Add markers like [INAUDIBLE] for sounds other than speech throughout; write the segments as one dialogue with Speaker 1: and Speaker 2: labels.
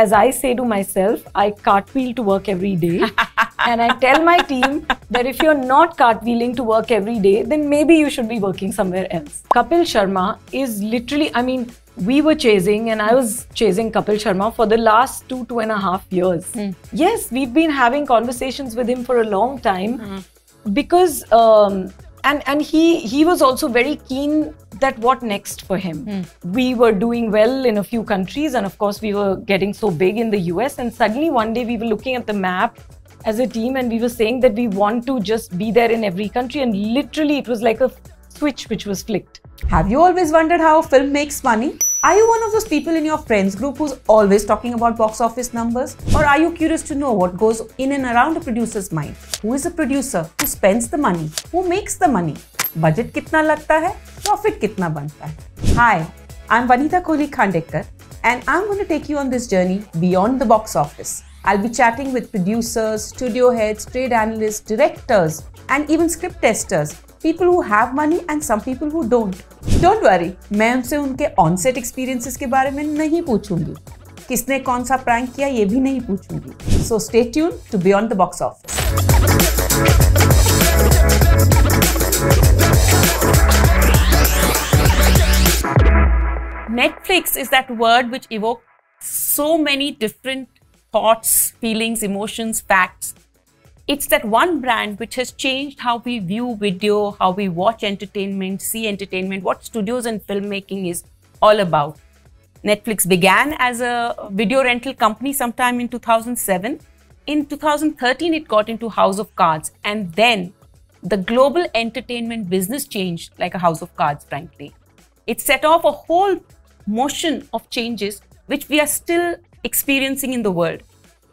Speaker 1: as I say to myself, I cartwheel to work every day. [LAUGHS] and I tell my team that if you're not cartwheeling to work every day, then maybe you should be working somewhere else. Kapil Sharma is literally, I mean, we were chasing and I was chasing Kapil Sharma for the last two, two and a half years. Yes, we've been having conversations with him for a long time because um, and and he he was also very keen that what next for him. Hmm. We were doing well in a few countries and of course we were getting so big in the us and suddenly one day we were looking at the map as a team and we were saying that we want to just be there in every country and literally it was like a switch which was flicked.
Speaker 2: Have you always wondered how a film makes money? Are you one of those people in your friends group who's always talking about box office numbers? Or are you curious to know what goes in and around a producer's mind? Who is a producer? Who spends the money? Who makes the money? Budget kitna lagta hai? Profit kitna banta hai? Hi, I'm Vanita Kohli Khandekar and I'm going to take you on this journey beyond the box office. I'll be chatting with producers, studio heads, trade analysts, directors, and even script testers people who have money and some people who don't. Don't worry, मैं उनसे उनके on-set experiences के बारे में नहीं पूछूंगी किसने कौन सा प्रैंक किया ये भी नहीं पूछूंगी so stay tune to beyond the box office
Speaker 3: Netflix is that word which evokes so many different thoughts, feelings, emotions, facts. It's that one brand which has changed how we view video, how we watch entertainment, see entertainment, what studios and filmmaking is all about. Netflix began as a video rental company sometime in 2007. In 2013, it got into House of Cards, and then the global entertainment business changed like a house of cards, frankly. It set off a whole motion of changes which we are still experiencing in the world.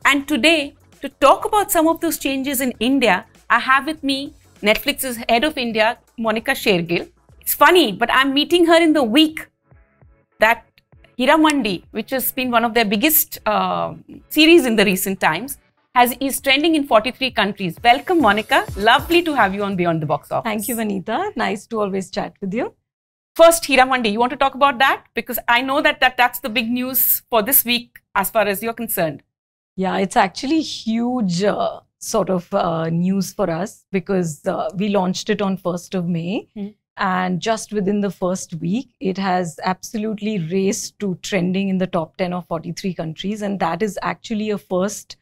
Speaker 3: And today, to talk about some of those changes in India, I have with me Netflix's head of India, Monika Shergill. It's funny, but I'm meeting her in the week that Heeramandi, which has been one of their biggest uh, series in the recent times, has is trending in 43 countries. Welcome, Monica. Lovely to have you on Beyond the Box Office.
Speaker 1: thank you vanita nice to always chat with you
Speaker 3: First, Heeramandi, you want to talk about that? Because I know that, that that's the big news for this week as far as you're concerned.
Speaker 1: Yeah, it's actually huge uh, sort of uh, news for us because uh, we launched it on 1st of May.
Speaker 3: Hmm.
Speaker 1: And just within the first week, it has absolutely raced to trending in the top 10 of 43 countries. And that is actually a first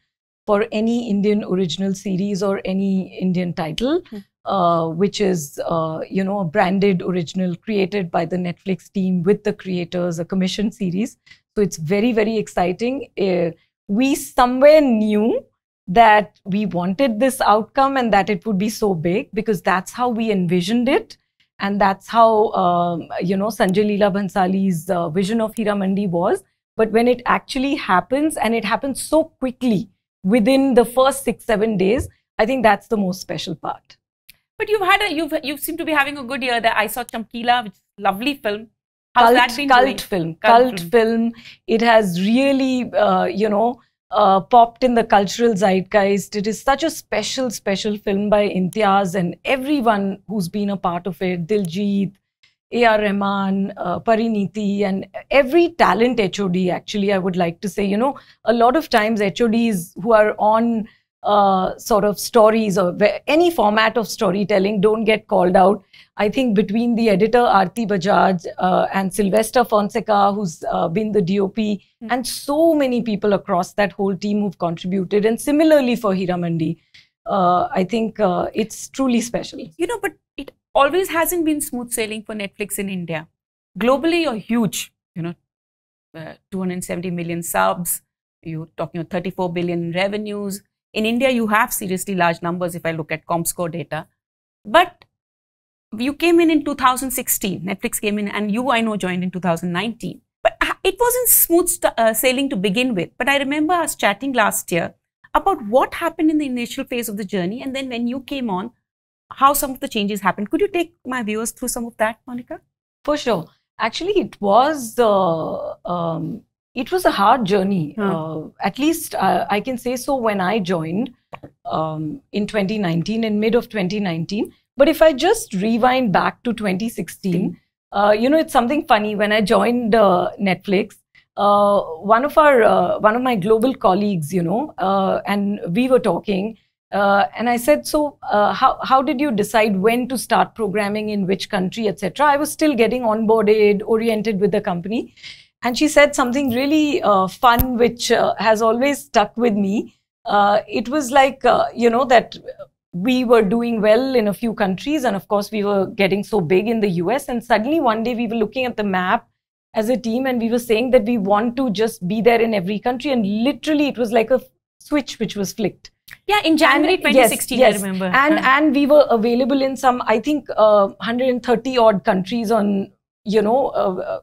Speaker 1: for any Indian original series or any Indian title,
Speaker 3: Hmm.
Speaker 1: uh, which is, uh, you know, a branded original created by the Netflix team with the creators, a commission series. So it's very, very exciting. Uh, we somewhere knew that we wanted this outcome and that it would be so big because that's how we envisioned it. And that's how, um, you know, Sanjay Leela Bhansali's uh, vision of Heeramandi was. But when it actually happens and it happens so quickly within the first six, seven days, I think that's the most special part.
Speaker 3: But you've had a you've you seem to be having a good year. That I saw Chamkila, which is lovely film. How's
Speaker 1: cult, cult
Speaker 3: doing?
Speaker 1: film,
Speaker 3: Cult
Speaker 1: cult,
Speaker 3: film.
Speaker 1: It has really, uh, you know, uh, popped in the cultural zeitgeist. It is such a special, special film by Imtiaz and everyone who's been a part of it. Diljit, A.R. Rahman, uh, Parineeti, and every talent HOD. Actually, I would like to say, you know, a lot of times HODs who are on uh, sort of stories or any format of storytelling don't get called out. I think between the editor Aarti Bajaj uh, and Sylvester Fonseca, who's uh, been the DOP, and so many people across that whole team who've contributed, and similarly for Heeramandi, uh, I think uh, it's truly special.
Speaker 3: You know, but it always hasn't been smooth sailing for Netflix in India. Globally, you're huge. You know, uh, 270 million subs. You're talking about 34 billion in revenues. In India, you have seriously large numbers if I look at ComScore data. But you came in in 2016. Netflix came in, and you, I know, joined in 2019. But uh, it wasn't smooth uh, sailing to begin with. But I remember us chatting last year about what happened in the initial phase of the journey, and then when you came on, how some of the changes happened. Could you take my viewers through some of that, Monika?
Speaker 1: For sure. Actually, it was uh, um, it was a hard journey.
Speaker 3: Hmm.
Speaker 1: At least uh, I can say so. When I joined um, in 2019, in mid of 2019. But if I just rewind back to 2016, uh, you know, it's something funny. When I joined uh, Netflix, uh, one of our uh, one of my global colleagues, you know, uh, and we were talking, uh, and I said, so uh, how how did you decide when to start programming in which country, etc. I was still getting onboarded, oriented with the company, and she said something really uh, fun, which uh, has always stuck with me. Uh, it was like uh, you know that we were doing well in a few countries, and of course we were getting so big in the US, and suddenly one day we were looking at the map as a team and we were saying that we want to just be there in every country and literally it was like a switch which was flicked
Speaker 3: Yeah, in January
Speaker 1: And-
Speaker 3: 2016,
Speaker 1: yes.
Speaker 3: I remember.
Speaker 1: and
Speaker 3: Uh,
Speaker 1: and we were available in some i think uh, 130 odd countries on you know uh, uh,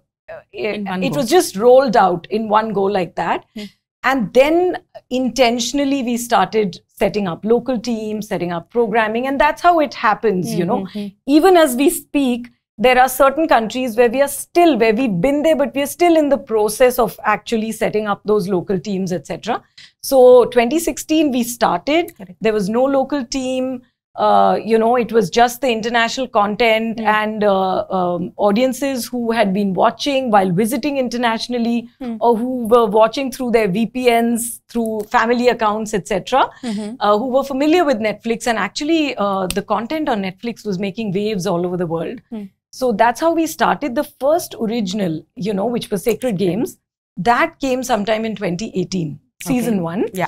Speaker 1: it, it was just rolled out in one go like that
Speaker 3: Hmm.
Speaker 1: and then intentionally we started setting up local teams setting up programming and that's how it happens you know
Speaker 3: Mhm.
Speaker 1: even as we speak, there are certain countries where we are still, where we've been there, but we are still in the process of actually setting up those local teams, etc. So 2016, we started.
Speaker 3: Correct.
Speaker 1: There was no local team. Uh, you know, it was just the international content
Speaker 3: Mm.
Speaker 1: and uh, um, audiences who had been watching while visiting internationally
Speaker 3: Mm.
Speaker 1: or who were watching through their VPNs, through family accounts, etc
Speaker 3: Mhm.
Speaker 1: uh, who were familiar with Netflix, and actually uh, the content on Netflix was making waves all over the world.
Speaker 3: Hmm.
Speaker 1: So that's how we started the first original, you know, which was Sacred Games. That came sometime in 2018, season
Speaker 3: Okay.
Speaker 1: one.
Speaker 3: Yeah.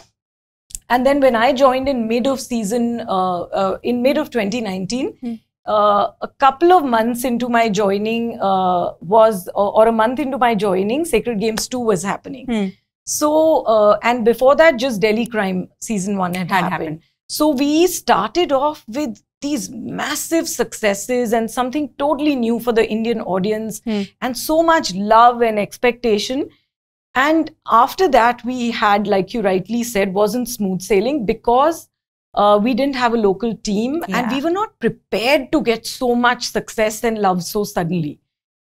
Speaker 1: And then when I joined in mid of season, uh, uh, in mid of 2019,
Speaker 3: Hmm.
Speaker 1: uh, a couple of months into my joining uh, was, or, or a month into my joining, Sacred Games 2 was happening.
Speaker 3: Hmm.
Speaker 1: So, uh, and before that, just Delhi Crime season one had,
Speaker 3: Had
Speaker 1: happened.
Speaker 3: happened.
Speaker 1: So we started off with these massive successes and something totally new for the Indian audience
Speaker 3: Hmm.
Speaker 1: and so much love and expectation. And after that, we had, like you rightly said, wasn't smooth sailing because uh, we didn't have a local team and we were not prepared to get so much success and love so suddenly.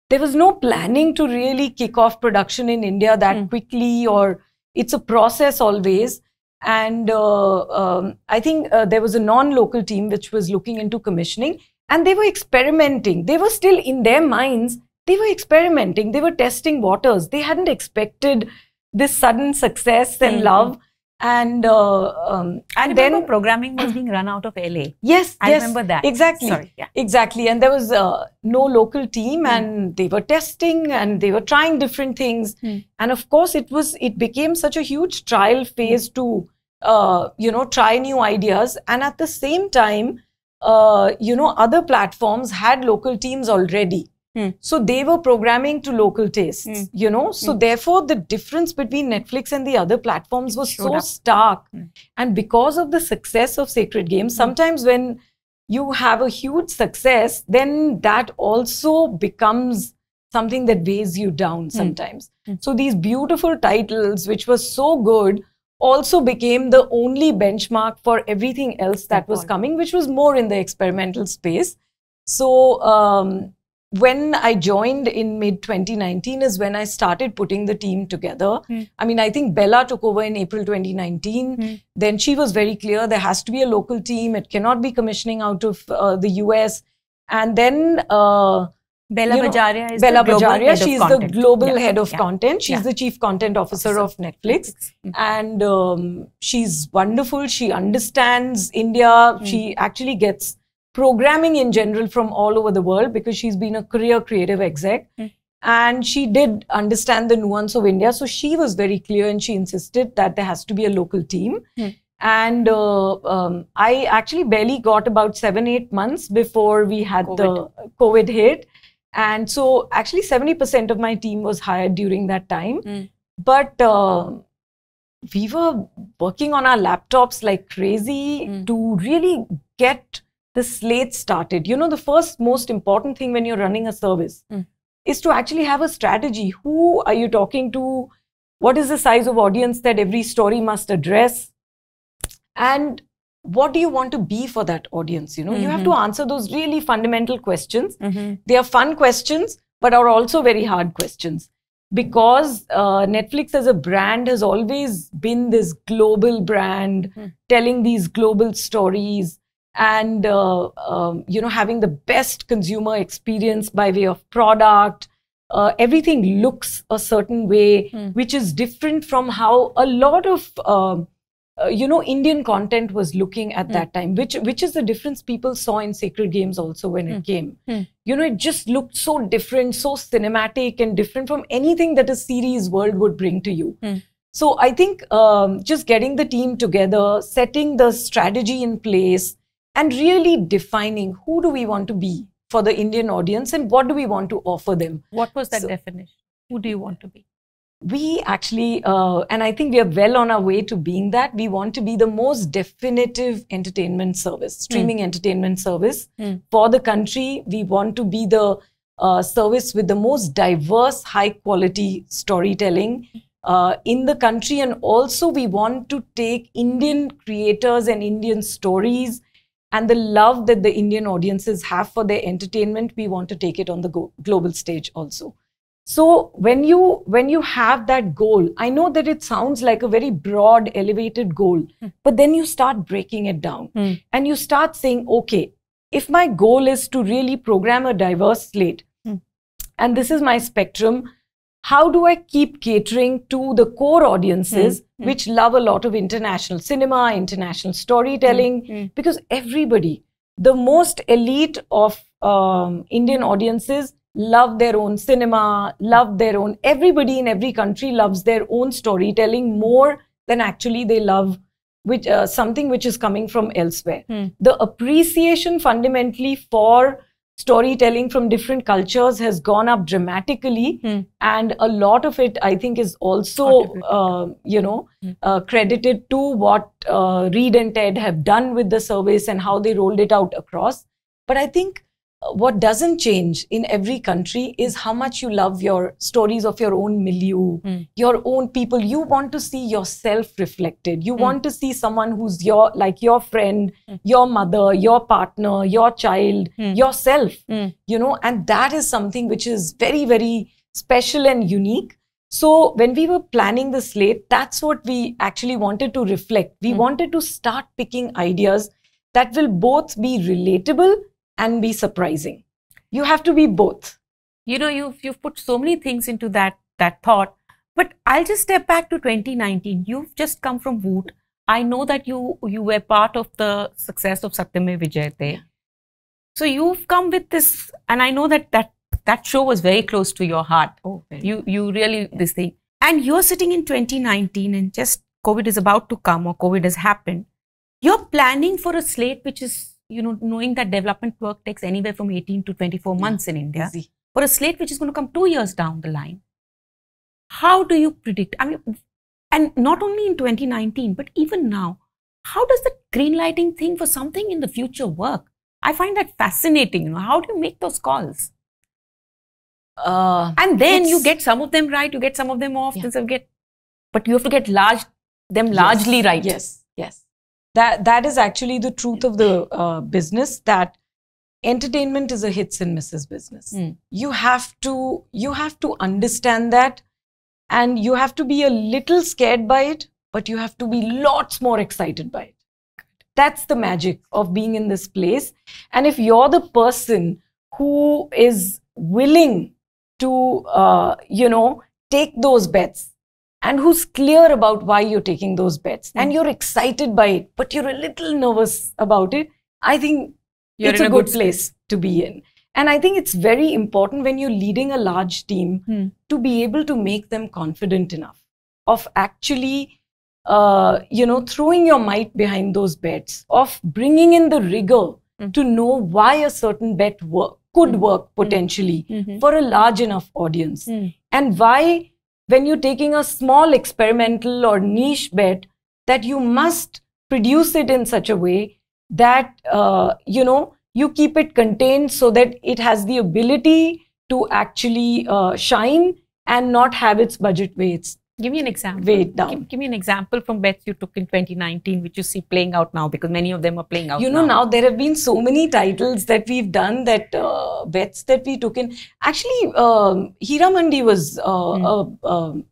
Speaker 1: There was no planning to really kick off production in India that
Speaker 3: Hmm.
Speaker 1: quickly, or it's a process always. And uh, um, I think uh, there was a non local team which was looking into commissioning and they were experimenting. They were still in their minds, they were experimenting, they were testing waters. They hadn't expected this sudden success and
Speaker 3: Mhm.
Speaker 1: love. And, uh, um, and then,
Speaker 3: programming was [CLEARS THROAT] being run out of LA.
Speaker 1: yes,
Speaker 3: I
Speaker 1: yes,
Speaker 3: remember that.
Speaker 1: Exactly.
Speaker 3: Sorry. Yeah.
Speaker 1: Exactly. And there was uh, no local team
Speaker 3: Hmm.
Speaker 1: and they were testing and they were trying different things.
Speaker 3: Hmm.
Speaker 1: And of course, it was, it became such a huge trial phase to, uh, you know, try new ideas. And at the same time, uh, you know, other platforms had local teams already.
Speaker 3: Hmm.
Speaker 1: So they were programming to local tastes,
Speaker 3: Hmm.
Speaker 1: you know. So therefore, the difference between Netflix and the other platforms was
Speaker 3: Showed
Speaker 1: so
Speaker 3: up.
Speaker 1: stark.
Speaker 3: Hmm.
Speaker 1: And because of the success of Sacred Games, sometimes when you have a huge success, then that also becomes something that weighs you down sometimes.
Speaker 3: Hmm.
Speaker 1: So these beautiful titles, which were so good, also became the only benchmark for everything else that was coming, which was more in the experimental space. So um, when I joined in mid 2019 is when I started putting the team together.
Speaker 3: Hmm.
Speaker 1: I mean, I think Bella took over in April 2019.
Speaker 3: Hmm.
Speaker 1: Then she was very clear there has to be a local team. It cannot be commissioning out of uh, the US. And then uh,
Speaker 3: Bella
Speaker 1: you know,
Speaker 3: Bajaria is
Speaker 1: Bella
Speaker 3: the global
Speaker 1: Bajaria,
Speaker 3: head of
Speaker 1: she's the global
Speaker 3: Yeah,
Speaker 1: head of
Speaker 3: yeah.
Speaker 1: content. She's
Speaker 3: yeah.
Speaker 1: the chief content officer of Netflix.
Speaker 3: Mm.
Speaker 1: And um, she's wonderful. She understands India. She actually gets programming in general from all over the world because she's been a career creative exec.
Speaker 3: Mm.
Speaker 1: And she did understand the nuance of India. So she was very clear and she insisted that there has to be a local team.
Speaker 3: Mm.
Speaker 1: And uh, um, I actually barely got about seven, eight months before we had the COVID hit. And so actually 70% of my team was hired during that time.
Speaker 3: Mm.
Speaker 1: But uh, we were working on our laptops like crazy
Speaker 3: Mm.
Speaker 1: to really get the slate started. You know, the first most important thing when you're running a service
Speaker 3: Mm.
Speaker 1: is to actually have a strategy. Who are you talking to? What is the size of audience that every story must address? And what do you want to be for that audience? You know, you have to answer those really fundamental questions.
Speaker 3: Mhm.
Speaker 1: They are fun questions, but are also very hard questions because uh, Netflix as a brand has always been this global brand,
Speaker 3: Hmm.
Speaker 1: telling these global stories and uh, um, you know having the best consumer experience by way of product uh, everything looks a certain way,
Speaker 3: Hmm.
Speaker 1: which is different from how a lot of um uh, you know Indian content was looking at
Speaker 3: Hmm.
Speaker 1: that time, which which is the difference people saw in Sacred Games also when
Speaker 3: Hmm.
Speaker 1: it came.
Speaker 3: Hmm.
Speaker 1: You know, it just looked so different, so cinematic, and different from anything that a series world would bring to you.
Speaker 3: Hmm.
Speaker 1: So I think um, just getting the team together, setting the strategy in place, and really defining who do we want to be for the Indian audience and what do we want to offer them.
Speaker 3: What was that
Speaker 1: So-
Speaker 3: definition? Who do you want to be?
Speaker 1: We actually, uh, and I think we are well on our way to being that. We want to be the most definitive entertainment service, streaming entertainment service
Speaker 3: Hmm.
Speaker 1: for the country. We want to be the uh, service with the most diverse, high quality storytelling uh, in the country. And also, we want to take Indian creators and Indian stories and the love that the Indian audiences have for their entertainment. We want to take it on the go- global stage also so when you when you have that goal i know that it sounds like a very broad elevated goal but then you start breaking it down
Speaker 3: Hmm.
Speaker 1: and you start saying okay if my goal is to really program a diverse slate
Speaker 3: Hmm.
Speaker 1: and this is my spectrum how do i keep catering to the core audiences
Speaker 3: Hmm. Hmm.
Speaker 1: which love a lot of international cinema international storytelling
Speaker 3: Hmm.
Speaker 1: because everybody the most elite of um, indian audiences love their own cinema love their own everybody in every country loves their own storytelling more than actually they love which uh, something which is coming from elsewhere
Speaker 3: Hmm.
Speaker 1: the appreciation fundamentally for storytelling from different cultures has gone up dramatically
Speaker 3: Hmm.
Speaker 1: and a lot of it i think is also uh, you know
Speaker 3: Hmm.
Speaker 1: uh, credited to what uh, reed and ted have done with the service and how they rolled it out across but i think what doesn't change in every country is how much you love your stories of your own milieu
Speaker 3: Hmm.
Speaker 1: your own people you want to see yourself reflected you
Speaker 3: Hmm.
Speaker 1: want to see someone who's your like your friend
Speaker 3: Hmm.
Speaker 1: your mother your partner your child
Speaker 3: Hmm.
Speaker 1: yourself
Speaker 3: Hmm.
Speaker 1: you know and that is something which is very very special and unique so when we were planning the slate that's what we actually wanted to reflect we
Speaker 3: Hmm.
Speaker 1: wanted to start picking ideas that will both be relatable and be surprising. You have to be both.
Speaker 3: You know you've you've put so many things into that that thought but i'll just step back to 2019 you've just come from Voot. I know that you you were part of the success of satyamev jayate
Speaker 1: Yeah.
Speaker 3: so you've come with this and i know that that that show was very close to your heart.
Speaker 1: Oh
Speaker 3: you you really this thing. And you're sitting in 2019 and just covid is about to come or covid has happened. You're planning for a slate which is you know knowing that development work takes anywhere from 18 to 24 months in india
Speaker 1: Easy.
Speaker 3: for a slate which is going to come two years down the line. How do you predict? I mean, and not only in 2019, but even now, how does the green lighting thing for something in the future work? I find that fascinating. You know, how do you make those calls?
Speaker 1: uh,
Speaker 3: And then you get some of them right, you get some of them off,
Speaker 1: Yeah.
Speaker 3: and some get, but you have to get large them largely
Speaker 1: Yes,
Speaker 3: right.
Speaker 1: Yes. That that is actually the truth of the uh, business. That entertainment is a hits and misses business.
Speaker 3: Hmm.
Speaker 1: You have to you have to understand that, and you have to be a little scared by it, but you have to be lots more excited by it. That's the magic of being in this place. And if you're the person who is willing to, uh, you know, take those bets and who's clear about why you're taking those bets and
Speaker 3: Mm.
Speaker 1: you're excited by it, but you're a little nervous about it, I think
Speaker 3: You're
Speaker 1: it's
Speaker 3: in
Speaker 1: a,
Speaker 3: a
Speaker 1: good
Speaker 3: good
Speaker 1: place to be in. And I think it's very important when you're leading a large team
Speaker 3: Hmm.
Speaker 1: to be able to make them confident enough of actually, uh, you know, throwing your might behind those bets, of bringing in the rigor
Speaker 3: Hmm.
Speaker 1: to know why a certain bet work, could
Speaker 3: Hmm.
Speaker 1: work potentially for a large enough audience
Speaker 3: Hmm.
Speaker 1: and why when you're taking a small experimental or niche bet that you must produce it in such a way that uh, you know you keep it contained so that it has the ability to actually uh, shine and not have its budget weights
Speaker 3: Give me an example.
Speaker 1: weigh it down
Speaker 3: Give, give me an example from bets you took in 2019, which you see playing out now, because many of them are playing out
Speaker 1: you know now there have been so many titles that we've done that uh, bets that we took in actually um, heeramandi was uh,
Speaker 3: Hmm.
Speaker 1: a, um,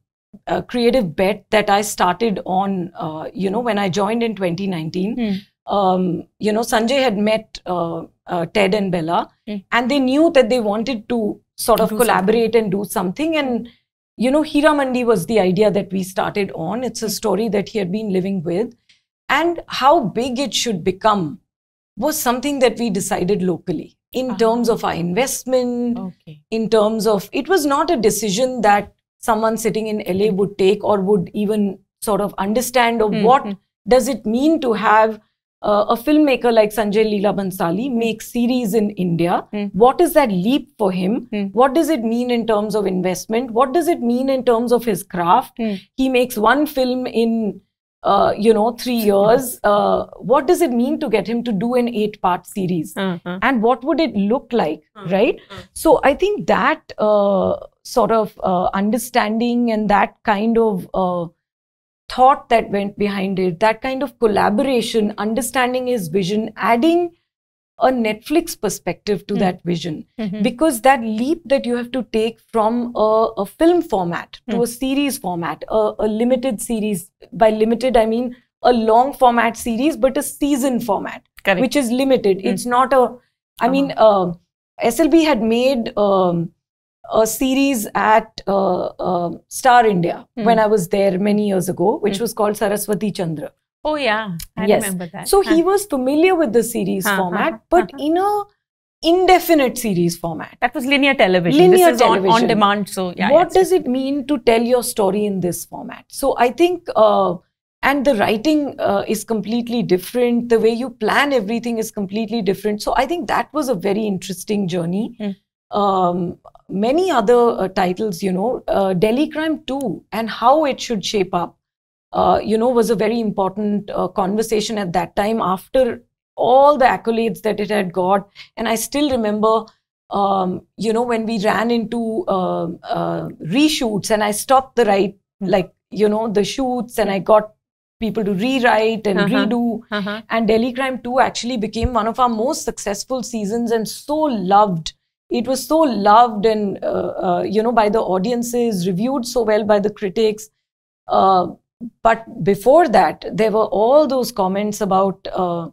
Speaker 1: a creative bet that i started on uh, you know when i joined in 2019
Speaker 3: Hmm.
Speaker 1: um, you know sanjay had met uh, uh, ted and bella
Speaker 3: Hmm.
Speaker 1: and they knew that they wanted to sort of
Speaker 3: Do
Speaker 1: collaborate and do something. And, you know, Heeramandi was the idea that we started on. It's a story that he had been living with. And how big it should become was something that we decided locally in
Speaker 3: Ah.
Speaker 1: terms of our investment,
Speaker 3: Okay.
Speaker 1: in terms of it was not a decision that someone sitting in LA would take or would even sort of understand of
Speaker 3: Hmm,
Speaker 1: what
Speaker 3: hmm.
Speaker 1: does it mean to have uh, a filmmaker like Sanjay Leela Bhansali makes series in India?
Speaker 3: Hmm.
Speaker 1: What is that leap for him?
Speaker 3: Hmm.
Speaker 1: What does it mean in terms of investment? What does it mean in terms of his craft?
Speaker 3: Hmm.
Speaker 1: He makes one film in uh, you know three years. Uh, what does it mean to get him to do an eight-part series?
Speaker 3: Uh-huh.
Speaker 1: and what would it look like
Speaker 3: Mm,
Speaker 1: right
Speaker 3: mm.
Speaker 1: so i think that uh, sort of uh, understanding and that kind of uh, thought that went behind it that kind of collaboration understanding his vision adding a netflix perspective to
Speaker 3: Mm.
Speaker 1: that vision
Speaker 3: Mhm.
Speaker 1: because that leap that you have to take from a, a film format to
Speaker 3: Mm.
Speaker 1: a series format a, a limited series by limited i mean a long format series but a season format
Speaker 3: Correct.
Speaker 1: which is limited.
Speaker 3: Mm.
Speaker 1: It's not a. I mean, uh, SLB had made um, a series at uh, uh, Star India
Speaker 3: Mm.
Speaker 1: when I was there many years ago, which
Speaker 3: Mm.
Speaker 1: was called Saraswati Chandra.
Speaker 3: oh yeah, I
Speaker 1: Yes.
Speaker 3: remember that.
Speaker 1: So
Speaker 3: Huh.
Speaker 1: he was familiar with the series
Speaker 3: Uh-huh,
Speaker 1: format, but
Speaker 3: uh-huh.
Speaker 1: in a indefinite series format.
Speaker 3: that was linear television.
Speaker 1: Linear
Speaker 3: this is on, on demand. So yeah.
Speaker 1: what does it mean to tell your story in this format so i think uh, and the writing uh, is completely different the way you plan everything is completely different so i think that was a very interesting journey
Speaker 3: Mm.
Speaker 1: Um, many other uh, titles you know uh, delhi crime 2 and how it should shape up uh, you know was a very important uh, conversation at that time after all the accolades that it had got and i still remember um, you know, when we ran into uh, uh, reshoots and I stopped the right,
Speaker 3: Hmm.
Speaker 1: like, you know, the shoots and I got people to rewrite and
Speaker 3: Uh-huh.
Speaker 1: redo.
Speaker 3: Uh-huh.
Speaker 1: And Delhi Crime 2 actually became one of our most successful seasons and so loved. It was so loved and, uh, uh, you know, by the audiences, reviewed so well by the critics. Uh, but before that, there were all those comments about, uh,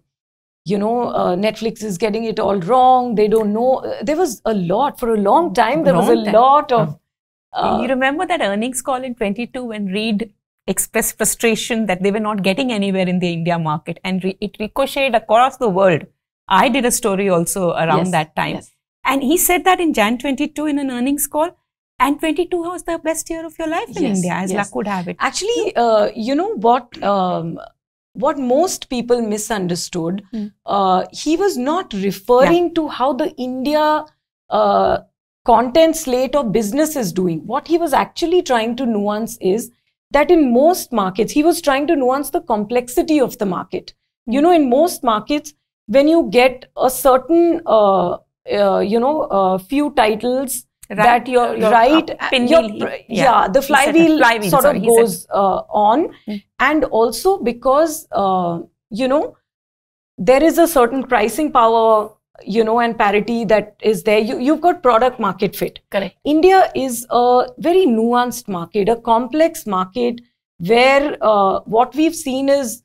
Speaker 1: you know, uh, Netflix is getting it all wrong. They don't know. There was a lot for a long time. There was a
Speaker 3: time.
Speaker 1: lot of. Uh,
Speaker 3: you remember that earnings call in 22 when Reed expressed frustration that they were not getting anywhere in the India market and re- it ricocheted across the world. I did a story also around
Speaker 1: Yes,
Speaker 3: that time.
Speaker 1: yes.
Speaker 3: And he said that in Jan 22 in an earnings call. And 22 was the best year of your life in
Speaker 1: Yes,
Speaker 3: India, as
Speaker 1: yes.
Speaker 3: luck would have it.
Speaker 1: Actually, uh, you know what? Um, what most people misunderstood,
Speaker 3: Hmm.
Speaker 1: uh, he was not referring to how the India uh, content slate or business is doing. What he was actually trying to nuance is that in most markets, he was trying to nuance the complexity of the market. You
Speaker 3: Hmm.
Speaker 1: know, in most markets, when you get a certain, uh, uh, you know, uh, few titles that you're
Speaker 3: your, uh,
Speaker 1: right, your
Speaker 3: he-
Speaker 1: pr-
Speaker 3: yeah,
Speaker 1: yeah, the
Speaker 3: he said that.
Speaker 1: flywheel, [LAUGHS]
Speaker 3: Flywheel,
Speaker 1: sort
Speaker 3: sorry,
Speaker 1: of goes uh, on,
Speaker 3: Mm.
Speaker 1: and also because uh, you know there is a certain pricing power, you know, and parity that is there. You you've got product market fit.
Speaker 3: Correct.
Speaker 1: India is a very nuanced market, a complex market where uh, what we've seen is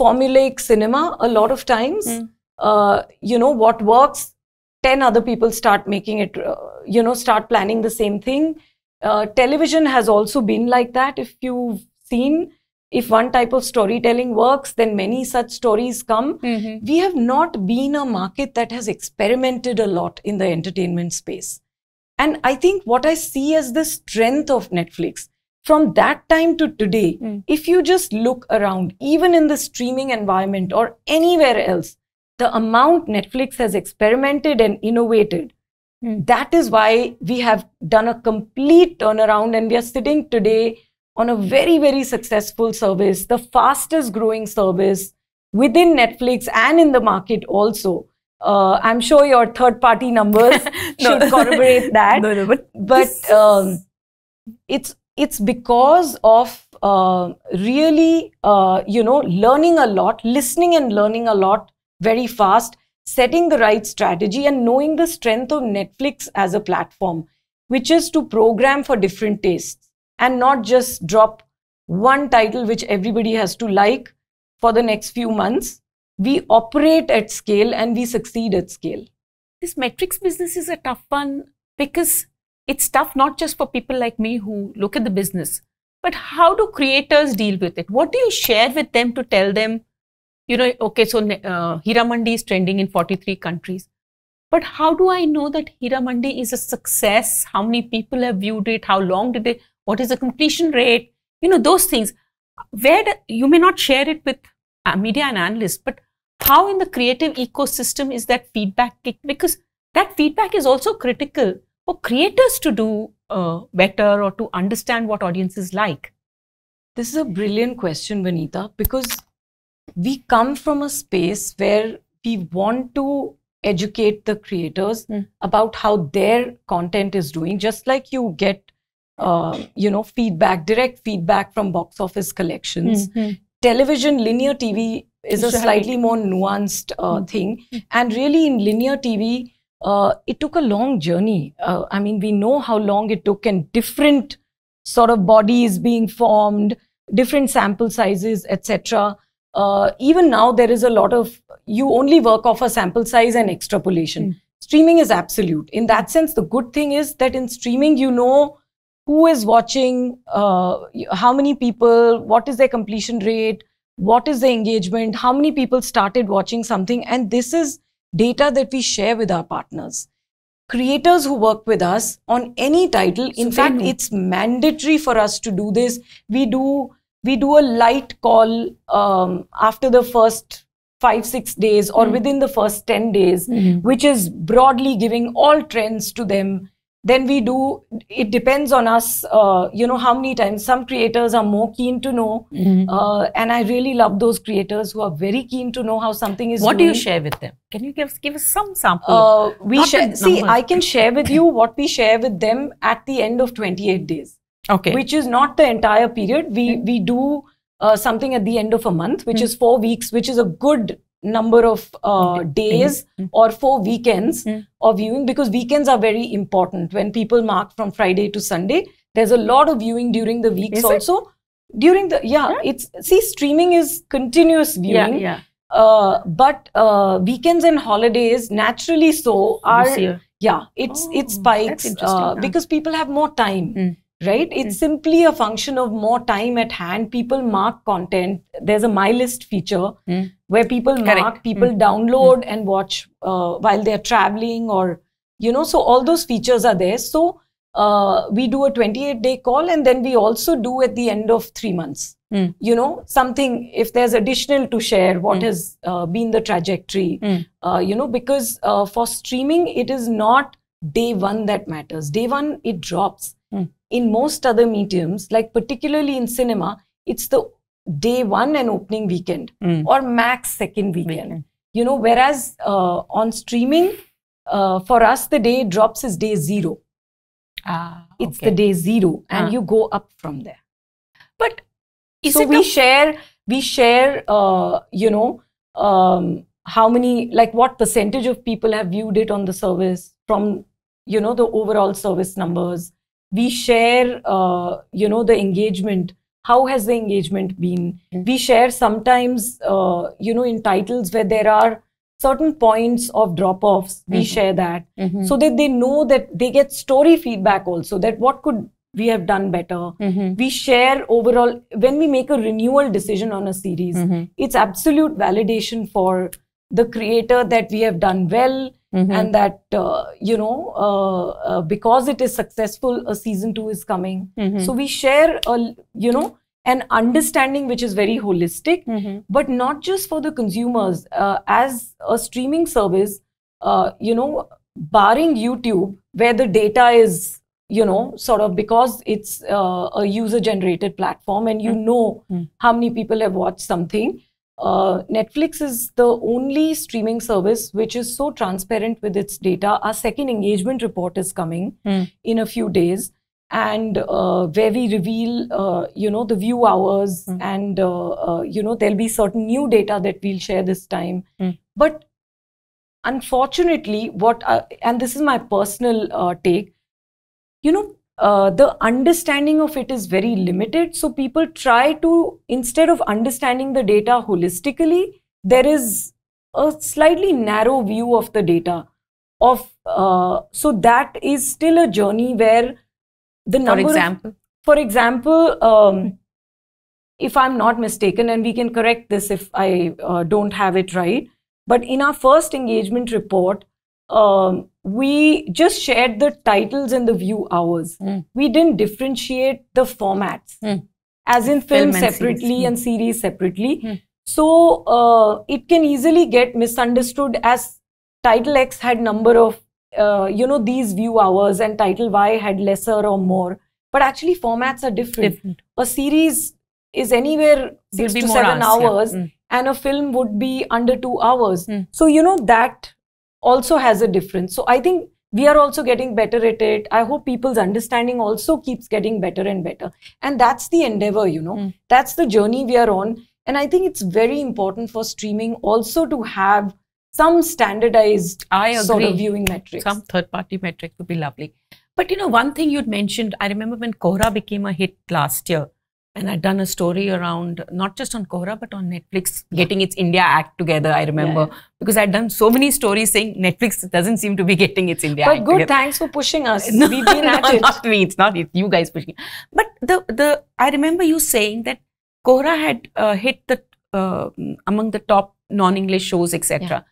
Speaker 1: formulaic cinema a lot of times.
Speaker 3: Mm.
Speaker 1: Uh, you know, what works, 10 other people start making it, uh, you know, start planning the same thing. Uh, television has also been like that. If you've seen, if one type of storytelling works, then many such stories come
Speaker 3: Mhm.
Speaker 1: we have not been a market that has experimented a lot in the entertainment space. And I think what I see as the strength of Netflix from that time to today,
Speaker 3: Mm.
Speaker 1: if you just look around, even in the streaming environment or anywhere else, the amount Netflix has experimented and innovated,
Speaker 3: Mm.
Speaker 1: that is why we have done a complete turnaround and we are sitting today on a very, very successful service, the fastest growing service within Netflix and in the market also. Uh, I'm sure your third party numbers [LAUGHS] should corroborate [LAUGHS] that.
Speaker 3: No, no, but
Speaker 1: But um, it's it's because of uh, really uh, you know learning a lot, listening and learning a lot very fast, setting the right strategy, and knowing the strength of Netflix as a platform, which is to program for different tastes and not just drop one title which everybody has to like for the next few months. We operate at scale and we succeed at scale.
Speaker 3: this metrics business is a tough one because it's tough not just for people like me who look at the business, but how do creators deal with it? What do you share with them to tell them, you know, okay, so uh, Heeramandi is trending in 43 countries. But how do I know that Heeramandi is a success? How many people have viewed it? How long did it? What is the completion rate? You know, those things. Where do, you may not share it with uh, media and analysts, but how in the creative ecosystem is that feedback? Because that feedback is also critical for creators to do uh, better or to understand what audiences like?
Speaker 1: This is a brilliant question, Vanita, because we come from a space where we want to educate the creators mm. about how their content is doing, just like you get, uh, you know, feedback, direct feedback from box office collections. Mm-hmm. Television, linear TV is a slightly more nuanced uh, mm. thing. Hmm. And really, in linear TV, uh, it took a long journey. Uh, I mean, we know how long it took and different sort of bodies being formed, different sample sizes, etc. Uh, even now, there is a lot of, you only work off a sample size and extrapolation. Mm. Streaming is absolute. In that sense, the good thing is that in streaming, you know who is watching, uh, how many people, what is their completion rate, what is the engagement, how many people started watching something. And this is data that we share with our partners. Creators who work with us on any title, in so fact, it's mandatory for us to do this. We do we do a light call um, after the first five six days or mm. within the first 10 days mm. which is broadly giving all trends to them then we do it depends on us uh, you know how many times some creators are more keen to know mm-hmm. uh, and i really love those creators who are very keen to know how something is
Speaker 3: what
Speaker 1: doing.
Speaker 3: do you share with them can you give give us some sample
Speaker 1: uh, we share see i can share with you what we share with them at the end of 28 days
Speaker 3: okay.
Speaker 1: Which is not the entire period. We mm-hmm. we do uh, something at the end of a month which mm-hmm. is 4 weeks which is a good number of uh, days mm-hmm. or four weekends mm-hmm. of viewing because weekends are very important. When people mark from friday to sunday there's a lot of viewing during the weeks
Speaker 3: is
Speaker 1: also.
Speaker 3: It?
Speaker 1: during the yeah, yeah, it's see streaming is continuous viewing.
Speaker 3: yeah, yeah.
Speaker 1: Uh, but uh, weekends and holidays naturally so are yeah it's
Speaker 3: oh,
Speaker 1: it spikes uh, because people have more time.
Speaker 3: Mm
Speaker 1: right? It's mm. simply a function of more time at hand. People mark content. There's a my list feature
Speaker 3: mm.
Speaker 1: where people
Speaker 3: Correct.
Speaker 1: mark, people mm. download and watch uh, while they're traveling or, you know, so all those features are there. So uh, we do a 28 day call and then we also do at the end of three months. You know, something, if there's additional to share, what has uh, been the trajectory, uh, you know, because uh, for streaming, it is not day one that matters. Day one, it drops in most other mediums, like particularly in cinema, it's the day one and opening weekend
Speaker 3: mm.
Speaker 1: or max second weekend.
Speaker 3: weekend.
Speaker 1: You know, whereas uh, on streaming, uh, for us, the day drops is day zero.
Speaker 3: Ah,
Speaker 1: okay. It's
Speaker 3: the
Speaker 1: day zero, and
Speaker 3: ah.
Speaker 1: you go up from there.
Speaker 3: But
Speaker 1: so we share, we share, uh, you know, um, how many, like what percentage of people have viewed it on the service from, you know, the overall service numbers we share uh, you know the engagement how has the engagement been we share sometimes uh, you know in titles where there are certain points of drop offs we
Speaker 3: mm-hmm.
Speaker 1: share that
Speaker 3: mm-hmm.
Speaker 1: so that they know that they get story feedback also that what could we have done better
Speaker 3: mm-hmm.
Speaker 1: we share overall when we make a renewal decision on a series
Speaker 3: Mm-hmm.
Speaker 1: it's absolute validation for the creator that we have done well
Speaker 3: Mhm.
Speaker 1: and that uh, you know uh, uh, because it is successful a season 2 is coming
Speaker 3: Mhm.
Speaker 1: so we share a you know an understanding which is very holistic
Speaker 3: Mhm.
Speaker 1: but not just for the consumers uh, as a streaming service uh, you know barring youtube where the data is you know sort of because it's uh, a user generated platform and you
Speaker 3: Mm.
Speaker 1: know
Speaker 3: Mm.
Speaker 1: how many people have watched something uh, Netflix is the only streaming service which is so transparent with its data. Our second engagement report is coming
Speaker 3: Mm.
Speaker 1: in a few days, and uh, where we reveal, uh, you know, the view hours,
Speaker 3: Mm.
Speaker 1: and uh, uh, you know, there'll be certain new data that we'll share this time.
Speaker 3: Mm.
Speaker 1: But unfortunately, what uh, and this is my personal uh, take, you know, uh, the understanding of it is very limited. So people try to, instead of understanding the data holistically, there is a slightly narrow view of the data. of uh, so that is still a journey where the
Speaker 3: For
Speaker 1: number of- for example, um, if I'm not mistaken, and we can correct this if I uh, don't have it right, but in our first engagement report, um, we just shared the titles and the view hours.
Speaker 3: Mm.
Speaker 1: We didn't differentiate the formats,
Speaker 3: Mm.
Speaker 1: as in
Speaker 3: Film
Speaker 1: film,
Speaker 3: and
Speaker 1: separately
Speaker 3: series. Mm.
Speaker 1: and series separately.
Speaker 3: Mm.
Speaker 1: So uh, it can easily get misunderstood as title X had number of uh, you know these view hours and title Y had lesser or more but actually formats are different.
Speaker 3: different.
Speaker 1: A series is anywhere six to seven
Speaker 3: hours, yeah.
Speaker 1: hours,
Speaker 3: Mm.
Speaker 1: and a film would be under two hours.
Speaker 3: Mm.
Speaker 1: So you know that also has a difference. So I think we are also getting better at it. I hope people's understanding also keeps getting better and better. And that's the endeavor, you know.
Speaker 3: Mm.
Speaker 1: That's the journey we are on. And I think it's very important for streaming also to have some standardized
Speaker 3: I
Speaker 1: sort of viewing metrics.
Speaker 3: Some third party metric would be lovely. But you know, one thing you'd mentioned, I remember when Kohra became a hit last year, and I'd done a story around not just on Kohra, but on Netflix getting its India act together. I remember because I'd done so many stories saying Netflix doesn't seem to be getting its India act together.
Speaker 1: but
Speaker 3: act
Speaker 1: good,
Speaker 3: together.
Speaker 1: thanks for pushing us. [LAUGHS]
Speaker 3: No,
Speaker 1: We've been at it.
Speaker 3: not me. It's not it. You guys pushing. But the the I remember you saying that Kohra had uh, hit the uh, among the top non-English shows, etc.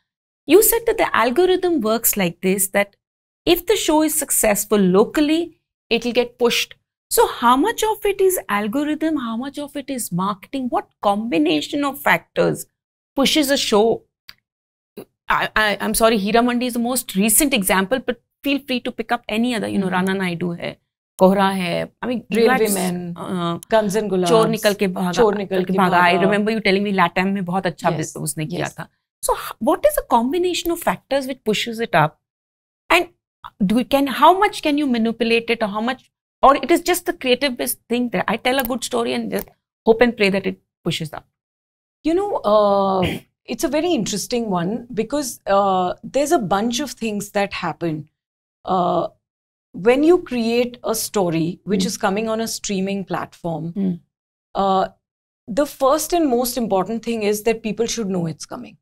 Speaker 3: You said that the algorithm works like this: that if the show is successful locally, it'll get pushed. So how much of it is algorithm? How much of it is marketing? What combination of factors pushes a show? I, I, am sorry, Heeramandi is the most recent example, but feel free to pick up any other, you know, mm-hmm. Rana Naidu hai, Kohra hai. I mean,
Speaker 1: Railway Men,
Speaker 3: uh,
Speaker 1: Guns and Gulabs,
Speaker 3: Chor Nikal Ke
Speaker 1: Bhaga. Chor Nikal
Speaker 3: Ke Bhaga.
Speaker 1: I
Speaker 3: remember you telling me Latam mein bahut acha
Speaker 1: yes.
Speaker 3: usne
Speaker 1: kiya
Speaker 3: tha. So what is the combination of factors which pushes it up? And do can how much can you manipulate it or how much or it is just the creative thing that I tell a good story and just hope and pray that it pushes up
Speaker 1: You know, uh, [CLEARS THROAT] it's a very interesting one because uh, there's a bunch of things that happen. Uh, when you create a story which
Speaker 3: Mm.
Speaker 1: is coming on a streaming platform,
Speaker 3: Mm.
Speaker 1: uh, the first and most important thing is that people should know it's coming.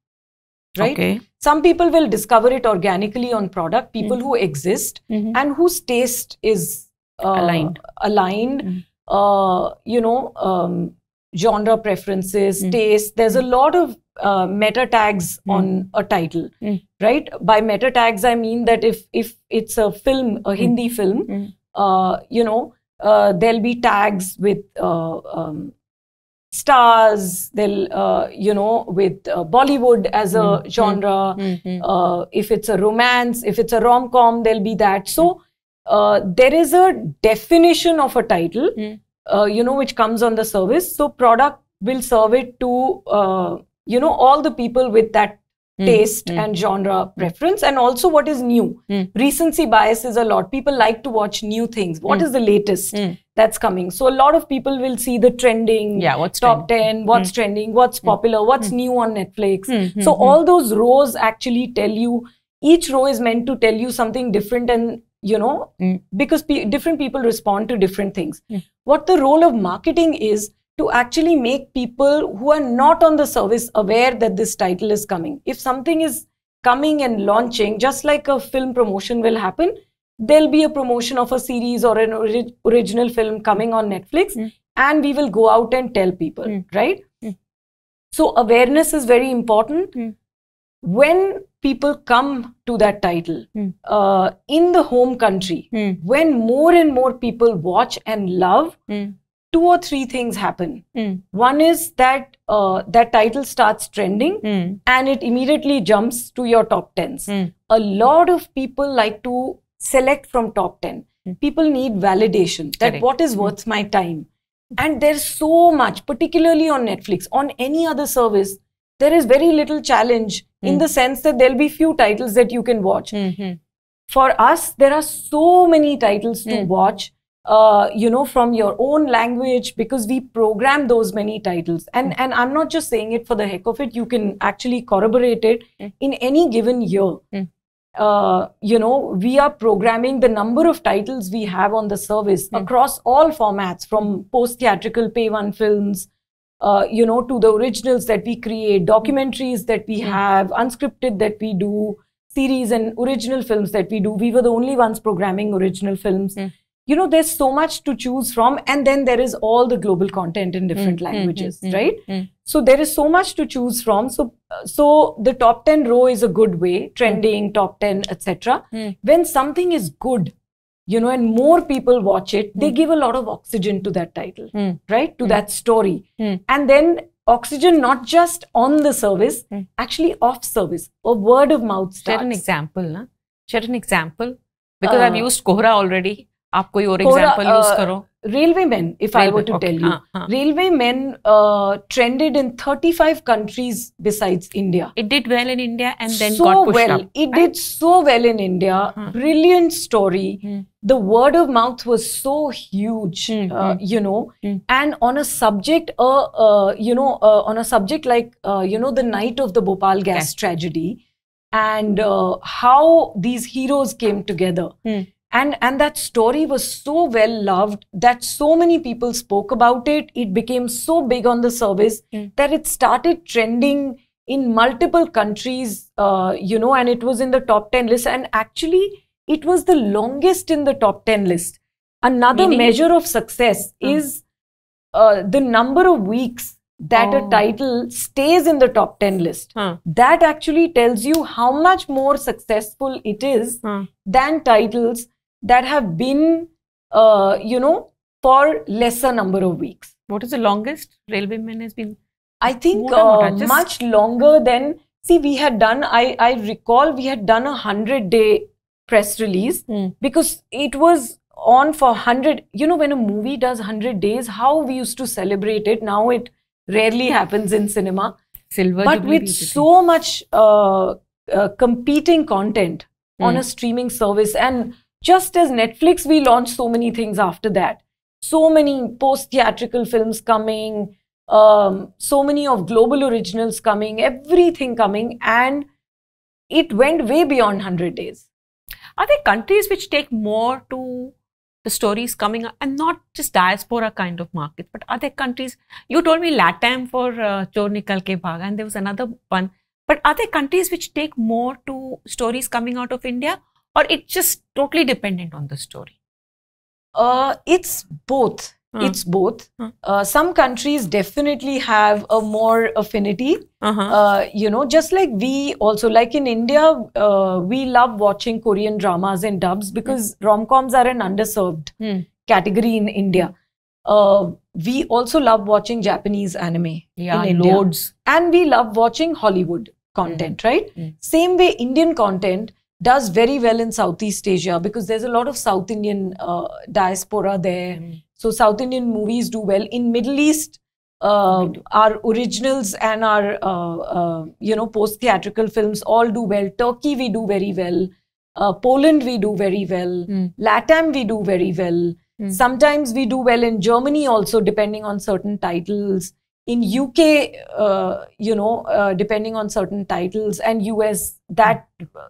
Speaker 1: Right?
Speaker 3: okay
Speaker 1: Some people will discover it organically on product, people who exist
Speaker 3: Mhm.
Speaker 1: and whose taste is
Speaker 3: Aligned.
Speaker 1: aligned
Speaker 3: Mm.
Speaker 1: uh, you know um, genre preferences
Speaker 3: Mm.
Speaker 1: taste there's a lot of uh, meta tags
Speaker 3: Mm.
Speaker 1: on a title
Speaker 3: Mm.
Speaker 1: right by meta tags i mean that if if it's a film a hindi film
Speaker 3: Mm.
Speaker 1: uh, you know uh, there'll be tags with uh, um, stars they'll uh, you know with uh, bollywood as a
Speaker 3: Mm.
Speaker 1: genre uh, if it's a romance, if it's a rom com, there'll be that. So uh, there is a definition of a title,
Speaker 3: Mm.
Speaker 1: uh, you know, which comes on the service. So product will serve it to uh, you know all the people with that
Speaker 3: Mm.
Speaker 1: taste
Speaker 3: Mm.
Speaker 1: and genre preference, and also what is new.
Speaker 3: Mm.
Speaker 1: Recency bias is a lot. People like to watch new things. What
Speaker 3: Mm.
Speaker 1: is the latest that's coming? So a lot of people will see the trending.
Speaker 3: yeah what's
Speaker 1: Top? 10, what's trending, what's popular, what's new on Netflix. So all those rows actually tell you each row is meant to tell you something different and you know
Speaker 3: Mm.
Speaker 1: because pe- different people respond to different things.
Speaker 3: Mm.
Speaker 1: What the role of marketing is to actually make people who are not on the service aware that this title is coming. If something is coming and launching, just like a film promotion will happen, there'll be a promotion of a series or an ori- original film coming on Netflix,
Speaker 3: Mm.
Speaker 1: and we will go out and tell people,
Speaker 3: Mm.
Speaker 1: right?
Speaker 3: Mm.
Speaker 1: So awareness is very important.
Speaker 3: Mm.
Speaker 1: When people come to that title
Speaker 3: Mm.
Speaker 1: uh, in the home country,
Speaker 3: Mm.
Speaker 1: when more and more people watch and love,
Speaker 3: Mm.
Speaker 1: two or three things happen.
Speaker 3: Mm.
Speaker 1: One is that uh, that title starts trending
Speaker 3: Mm.
Speaker 1: and it immediately jumps to your top tens.
Speaker 3: Mm.
Speaker 1: A lot of people like to select from top 10.
Speaker 3: Mm.
Speaker 1: People need validation that
Speaker 3: Correct.
Speaker 1: what is worth my time. And there's so much, particularly on Netflix, on any other service, there is very little challenge in
Speaker 3: Mm.
Speaker 1: the sense that there'll be few titles that you can watch.
Speaker 3: Mhm.
Speaker 1: For us, there are so many titles to
Speaker 3: Mm.
Speaker 1: watch, uh, you know, from your own language because we program those many titles. And
Speaker 3: Mm.
Speaker 1: and I'm not just saying it for the heck of it. You can actually corroborate it
Speaker 3: Mm.
Speaker 1: in any given year.
Speaker 3: Mm.
Speaker 1: Uh, you know, we are programming the number of titles we have on the service
Speaker 3: Mm.
Speaker 1: across all formats, from post theatrical pay one films, uh, you know, to the originals that we create, documentaries that we
Speaker 3: Mm.
Speaker 1: have, unscripted that we do, series and original films that we do. We were the only ones programming original films.
Speaker 3: Mm.
Speaker 1: You know, there's so much to choose from, and then there is all the global content in different
Speaker 3: Mm,
Speaker 1: languages,
Speaker 3: mm,
Speaker 1: right? So there is so much to choose from. So, uh, so the top ten row is a good way, trending, top ten, etc. When something is good, you know, and more people watch it, they give a lot of oxygen to that title,
Speaker 3: Mm.
Speaker 1: right? To that story, and then oxygen not just on the service, actually off service, or word of mouth starts.
Speaker 3: Share an example, na? Share an example. Because I've
Speaker 1: Uh,
Speaker 3: used Kohra already. आप कोई और
Speaker 1: Kohra,
Speaker 3: example use
Speaker 1: uh,
Speaker 3: करो.
Speaker 1: Railway men, if I
Speaker 3: Railway,
Speaker 1: were to
Speaker 3: okay,
Speaker 1: tell you,
Speaker 3: हाँ, हाँ.
Speaker 1: railway men uh, trended in 35 countries besides India.
Speaker 3: It did well in India and then
Speaker 1: so
Speaker 3: got pushed
Speaker 1: well.
Speaker 3: up.
Speaker 1: It did so well in India.
Speaker 3: Huh.
Speaker 1: Brilliant story.
Speaker 3: Hmm.
Speaker 1: The word of mouth was so huge,
Speaker 3: Hmm,
Speaker 1: uh,
Speaker 3: hmm.
Speaker 1: you know.
Speaker 3: Hmm.
Speaker 1: And on a subject, uh, uh, you know, uh, on a subject like, uh, you know, the night of the Bhopal gas
Speaker 3: Gas.
Speaker 1: tragedy, and uh, how these heroes came together. And, and that story was so well loved that so many people spoke about it. It became so big on the service
Speaker 3: Hmm.
Speaker 1: that it started trending in multiple countries, uh, you know, and it was in the top 10 list. And actually, it was the longest in the top 10 list. Another
Speaker 3: Meaning?
Speaker 1: measure of success
Speaker 3: Hmm.
Speaker 1: is uh, the number of weeks that
Speaker 3: Oh.
Speaker 1: a title stays in the top 10 list.
Speaker 3: Huh.
Speaker 1: That actually tells you how much more successful it is
Speaker 3: Huh.
Speaker 1: than titles that have been, uh, you know, for lesser number of weeks.
Speaker 3: What is the longest Railwayman has been?
Speaker 1: I think
Speaker 3: More than what?
Speaker 1: uh,
Speaker 3: Just-
Speaker 1: much longer than see we had done. I I recall we had done a hundred day press release
Speaker 3: Hmm.
Speaker 1: because it was on for hundred. You know when a movie does hundred days, how we used to celebrate it. Now it rarely happens in cinema,
Speaker 3: Silver
Speaker 1: but with so much uh, uh, competing content on
Speaker 3: Hmm.
Speaker 1: a streaming service and just as netflix we launched so many things after that so many post theatrical films coming um, so many of global originals coming everything coming and it went way beyond 100 days
Speaker 3: Are there countries which take more to the stories coming up and not just diaspora kind of markets, but are there countries? You told me LATAM for uh, Chor Nikal Ke Bhaga, and there was another one. But are there countries which take more to stories coming out of India, or it's just totally dependent on the story?
Speaker 1: uh, it's both
Speaker 3: Huh.
Speaker 1: it's both
Speaker 3: Huh.
Speaker 1: uh, some countries definitely have a more affinity
Speaker 3: Uh-huh.
Speaker 1: uh, you know, just like we also, like in India, uh, we love watching Korean dramas and dubs because rom coms are an underserved
Speaker 3: Hmm.
Speaker 1: category in India. Uh, we also love watching Japanese anime
Speaker 3: yeah,
Speaker 1: in India.
Speaker 3: loads.
Speaker 1: And we love watching Hollywood content, right?
Speaker 3: Hmm.
Speaker 1: Same way, Indian content does very well in Southeast Asia because there's a lot of South Indian uh, diaspora there.
Speaker 3: Hmm.
Speaker 1: So South Indian movies do well. In Middle East, uh, our originals and our uh, uh, you know post theatrical films all do well. Turkey we do very well. Uh, Poland we do very well.
Speaker 3: Hmm.
Speaker 1: Latam we do very well.
Speaker 3: Hmm.
Speaker 1: Sometimes we do well in Germany also, depending on certain titles. In UK, uh, you know, uh, depending on certain titles, and US, that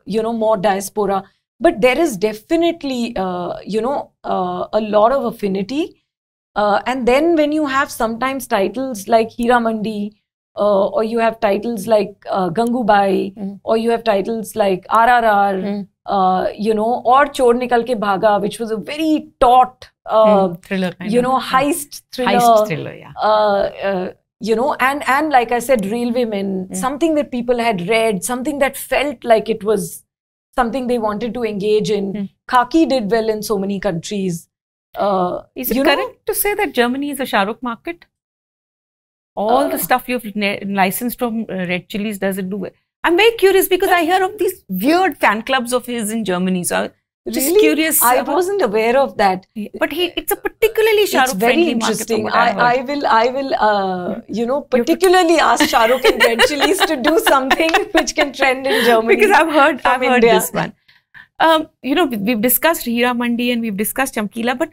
Speaker 1: you know more diaspora. But there is definitely, uh, you know, uh, a lot of affinity. Uh, and then when you have sometimes titles like Heeramandi, uh, or you have titles like uh, Gangubai,
Speaker 3: Mm.
Speaker 1: or you have titles like RRR,
Speaker 3: Mm.
Speaker 1: uh, you know, or Chor Nikal Ke Bhaga, which was a very taut, uh,
Speaker 3: Hmm. thriller
Speaker 1: you know, heist thriller.
Speaker 3: heist thriller, yeah.
Speaker 1: You know, and and like I said, Railwaymen,
Speaker 3: Mm.
Speaker 1: something that people had read, something that felt like it was something they wanted to engage in.
Speaker 3: Mm.
Speaker 1: Khaki did well in so many countries. Uh,
Speaker 3: Is it
Speaker 1: you know,
Speaker 3: correct to say that Germany is a Shah Rukh market? All the
Speaker 1: Uh,
Speaker 3: stuff you've ne- licensed from uh, Red Chillies does it do well? I'm very curious because I hear of these weird fan clubs of his in Germany. So I'm just
Speaker 1: Really?
Speaker 3: curious.
Speaker 1: I wasn't aware of that.
Speaker 3: But he, it's a particularly Shah
Speaker 1: it's very
Speaker 3: friendly market from
Speaker 1: interesting. I, I will, I will, uh, you know, particularly ask Shah Rukh and Red Chillies to do [LAUGHS] something which can trend in Germany.
Speaker 3: because I've heard, I've heard this one. Um, you know, we- we've discussed Heeramandi and we've discussed Chamkila, but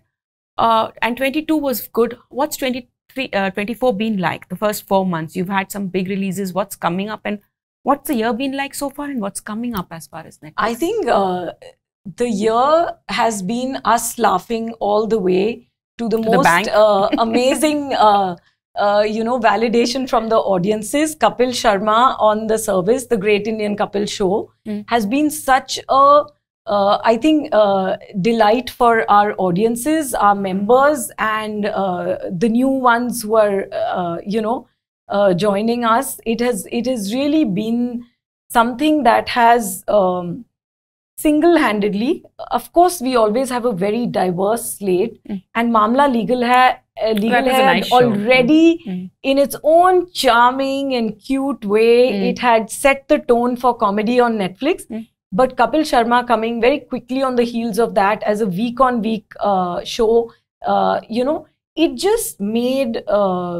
Speaker 3: uh, and 22 was good. What's 23, uh, 24 been like? The first four months, you've had some big releases. What's coming up, and what's the year been like so far, and what's coming up as far as next?
Speaker 1: I think uh, the year has been us laughing all the way to the
Speaker 3: the
Speaker 1: most
Speaker 3: bank.
Speaker 1: uh, amazing uh, uh, you know, validation from the audiences. Kapil Sharma on the service, the Great Indian Kapil Show,
Speaker 3: Mm.
Speaker 1: has been such a, uh, I think, uh, delight for our audiences, our members, and uh, the new ones who are, uh, you know, uh, joining us. It has it has really been something that has. Um, single-handedly of course we always have a very diverse slate
Speaker 3: Mm.
Speaker 1: and mamla legal hai uh, legal
Speaker 3: was nice
Speaker 1: already
Speaker 3: Mm.
Speaker 1: in its own charming and cute way
Speaker 3: Mm.
Speaker 1: it had set the tone for comedy on netflix
Speaker 3: Mm.
Speaker 1: but kapil sharma coming very quickly on the heels of that as a week on week uh, show uh, you know it just made uh,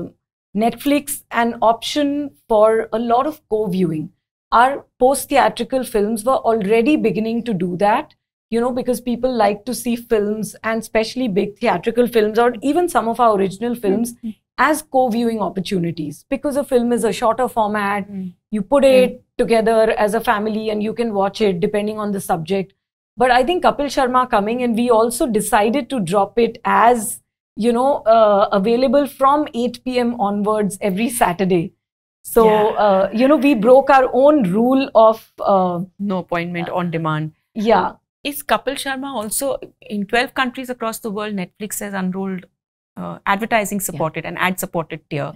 Speaker 1: netflix an option for a lot of co-viewing our post theatrical films were already beginning to do that you know because people like to see films and especially big theatrical films or even some of our original films as co-viewing opportunities. Because a film is a shorter format
Speaker 3: Mm.
Speaker 1: you put it together as a family and you can watch it depending on the subject. But i think kapil sharma coming and we also decided to drop it as you know uh, available from 8 p.m onwards every saturday so
Speaker 3: Yeah.
Speaker 1: uh, you know we broke our own rule of uh,
Speaker 3: No appointment on demand.
Speaker 1: yeah
Speaker 3: Is Kapil Sharma also in 12 countries across the world? Netflix has unrolled uh, advertising supported and ad supported tier.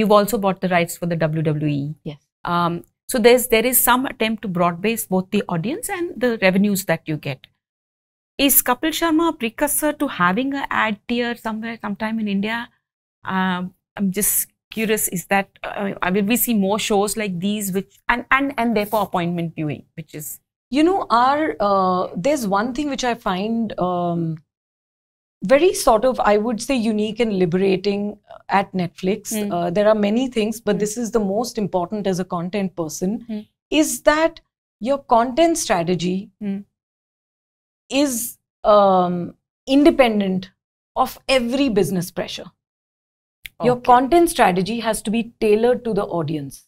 Speaker 3: You've also bought the rights for the WWE.
Speaker 1: Yes.
Speaker 3: Um, so there's there is some attempt to broad base both the audience and the revenues that you get. Is Kapil Sharma a precursor to having an ad tier somewhere sometime in India? Um, I'm just curious. Is that uh, will we see more shows like these, which and and and therefore appointment viewing, which is
Speaker 1: you know our uh, there's one thing which i find um, very sort of i would say unique and liberating at netflix
Speaker 3: Mm.
Speaker 1: uh, there are many things but
Speaker 3: Mm.
Speaker 1: this is the most important as a content person
Speaker 3: Mm.
Speaker 1: is that your content strategy
Speaker 3: Mm.
Speaker 1: is um, independent of every business pressure your
Speaker 3: Okay.
Speaker 1: content strategy has to be tailored to the audience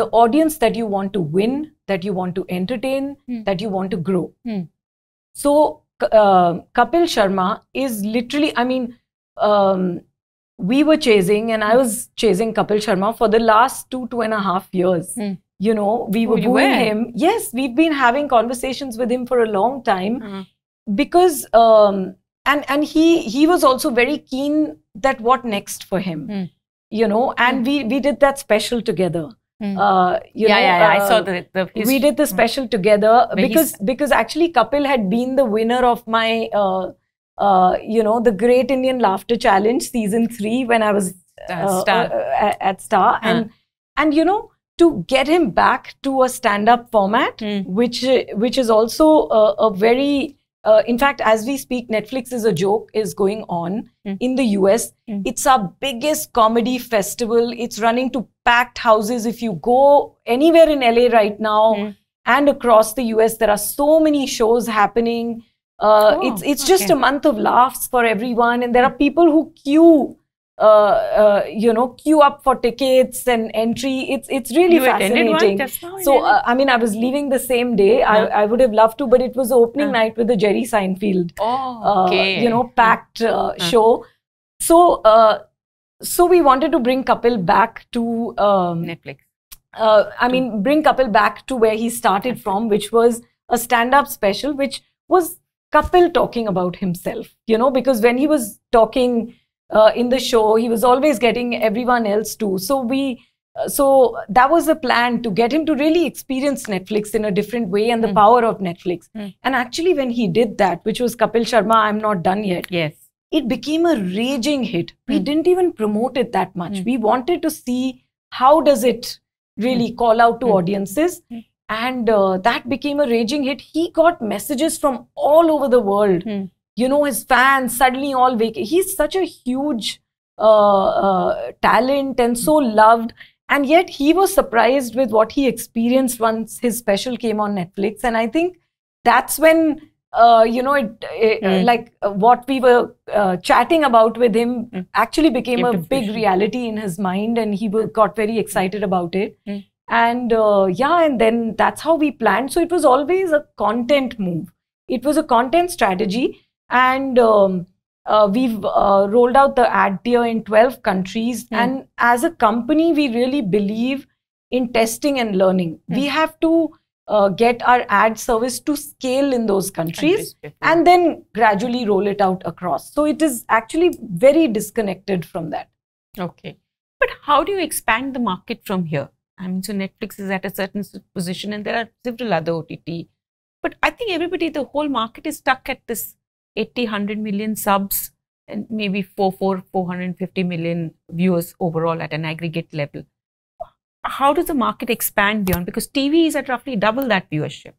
Speaker 1: the audience that you want to win that you want to entertain
Speaker 3: Hmm.
Speaker 1: that you want to grow
Speaker 3: Hmm.
Speaker 1: so uh, kapil sharma is literally i mean um, we were chasing and i was chasing kapil sharma for the last two two and a half years
Speaker 3: Hmm.
Speaker 1: you know we
Speaker 3: Oh,
Speaker 1: were
Speaker 3: you
Speaker 1: wooing him yes we've been having conversations with him for a long time
Speaker 3: Uh,
Speaker 1: because um, and and he he was also very keen that what next for him
Speaker 3: Hmm.
Speaker 1: you know and we we did that special together
Speaker 3: Hmm.
Speaker 1: uh, you
Speaker 3: yeah,
Speaker 1: know,
Speaker 3: yeah, yeah. I
Speaker 1: uh,
Speaker 3: saw the, the his-
Speaker 1: we did the special together
Speaker 3: Where
Speaker 1: because because actually Kapil had been the winner of my uh, uh, you know the Great Indian Laughter Challenge season three when I was
Speaker 3: Uh, Star.
Speaker 1: uh, at, at Star
Speaker 3: Huh.
Speaker 1: and and you know to get him back to a stand-up format
Speaker 3: Hmm.
Speaker 1: which which is also a very uh, in fact as we speak netflix is a joke is going on
Speaker 3: Hmm.
Speaker 1: in the us
Speaker 3: Hmm.
Speaker 1: it's our biggest comedy festival it's running to packed houses if you go anywhere in la right now
Speaker 3: Hmm.
Speaker 1: and across the us there are so many shows happening uh,
Speaker 3: Oh,
Speaker 1: it's it's just
Speaker 3: okay.
Speaker 1: a month of laughs for everyone and there are people who queue uh, uh, you know queue up for tickets and entry it's it's really
Speaker 3: you
Speaker 1: fascinating
Speaker 3: now?
Speaker 1: so, uh, I mean, I was leaving the same day. I, I would have loved to, but it was the opening night with the Jerry Seinfeld,
Speaker 3: oh,
Speaker 1: uh,
Speaker 3: okay.
Speaker 1: you know, packed uh, show. So, uh, so we wanted to bring Kapil back to, um,
Speaker 3: Netflix.
Speaker 1: uh, I mean, bring Kapil back to where he started from, which was a stand-up special, which was Kapil talking about himself. You know, because when he was talking uh, in the show, he was always getting everyone else too. So we uh, so that was the plan to get him to really experience Netflix in a different way and the
Speaker 3: Mm.
Speaker 1: power of Netflix.
Speaker 3: Mm.
Speaker 1: And actually, when he did that, which was Kapil Sharma, I'm not done yet,
Speaker 3: Yes.
Speaker 1: it became a raging hit. We
Speaker 3: Mm.
Speaker 1: didn't even promote it that much.
Speaker 3: Mm.
Speaker 1: We wanted to see how does it really call out to
Speaker 3: Mm.
Speaker 1: audiences.
Speaker 3: Mm.
Speaker 1: And uh, that became a raging hit. He got messages from all over the world
Speaker 3: Mm.
Speaker 1: You know his fans suddenly all wake he's such a huge uh, uh, talent and so loved. And yet he was surprised with what he experienced once his special came on netflix. And i think that's when uh, you know it, it
Speaker 3: Mm.
Speaker 1: like uh, what we were uh, chatting about with him
Speaker 3: Mm.
Speaker 1: actually became
Speaker 3: Came
Speaker 1: a big reality in his mind and he got very excited about it.
Speaker 3: Mm.
Speaker 1: and uh, yeah and then that's how we planned. So it was always a content move. It was a content strategy and um, Uh, we've uh, rolled out the ad tier in 12 countries.
Speaker 3: Hmm.
Speaker 1: And as a company, we really believe in testing and learning.
Speaker 3: Hmm.
Speaker 1: We have to uh, get our ad service to scale in those countries
Speaker 3: Countries
Speaker 1: and then gradually roll it out across. So it is actually very disconnected from that.
Speaker 3: Okay. But how do you expand the market from here? I mean, so Netflix is at a certain position and there are several other OTT. But I think everybody, the whole market is stuck at this 80, 100 million subs and maybe 4, 4, 450 million viewers overall at an aggregate level. How does the market expand beyond? Because TV is at roughly double that viewership.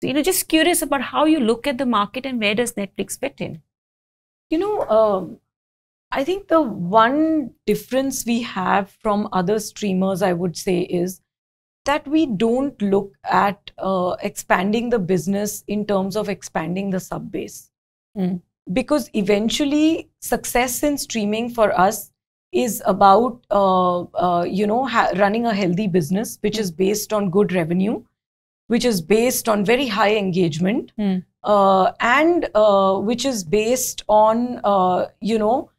Speaker 3: So, you know, just curious about how you look at the market and where does Netflix fit in?
Speaker 1: You know, um, I think the one difference we have from other streamers, I would say, is that we don't look at uh, expanding the business in terms of expanding the sub base.
Speaker 3: Mm.
Speaker 1: Because eventually, success in streaming for us is about, uh, uh, you know, ha- running a healthy business, which is based on good revenue, which is based on very high engagement,
Speaker 3: Mm.
Speaker 1: uh, and uh, which is based on, uh, you know,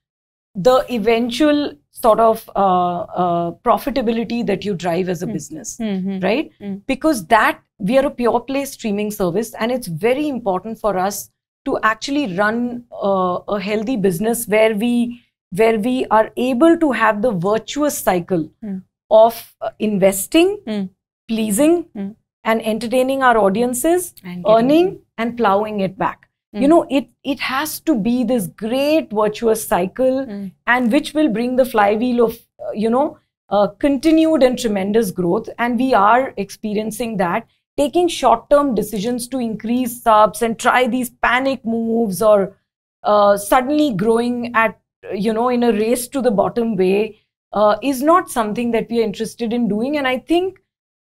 Speaker 1: the eventual sort of uh, uh, profitability that you drive as a
Speaker 3: Hmm.
Speaker 1: business,
Speaker 3: Mm-hmm.
Speaker 1: right?
Speaker 3: Mm.
Speaker 1: Because that we are a pure play streaming service, and it's very important for us to actually run uh, a healthy business where we where we are able to have the virtuous cycle
Speaker 3: Hmm.
Speaker 1: of uh, investing,
Speaker 3: Hmm.
Speaker 1: pleasing,
Speaker 3: Hmm.
Speaker 1: and entertaining our audiences,
Speaker 3: And
Speaker 1: earning and plowing it back. You
Speaker 3: Mm.
Speaker 1: know, it it has to be this great virtuous cycle,
Speaker 3: Mm.
Speaker 1: and which will bring the flywheel of uh, you know uh, continued and tremendous growth. And we are experiencing that, taking short-term decisions to increase subs and try these panic moves or uh, suddenly growing at you know in a race to the bottom way uh, is not something that we are interested in doing. And I think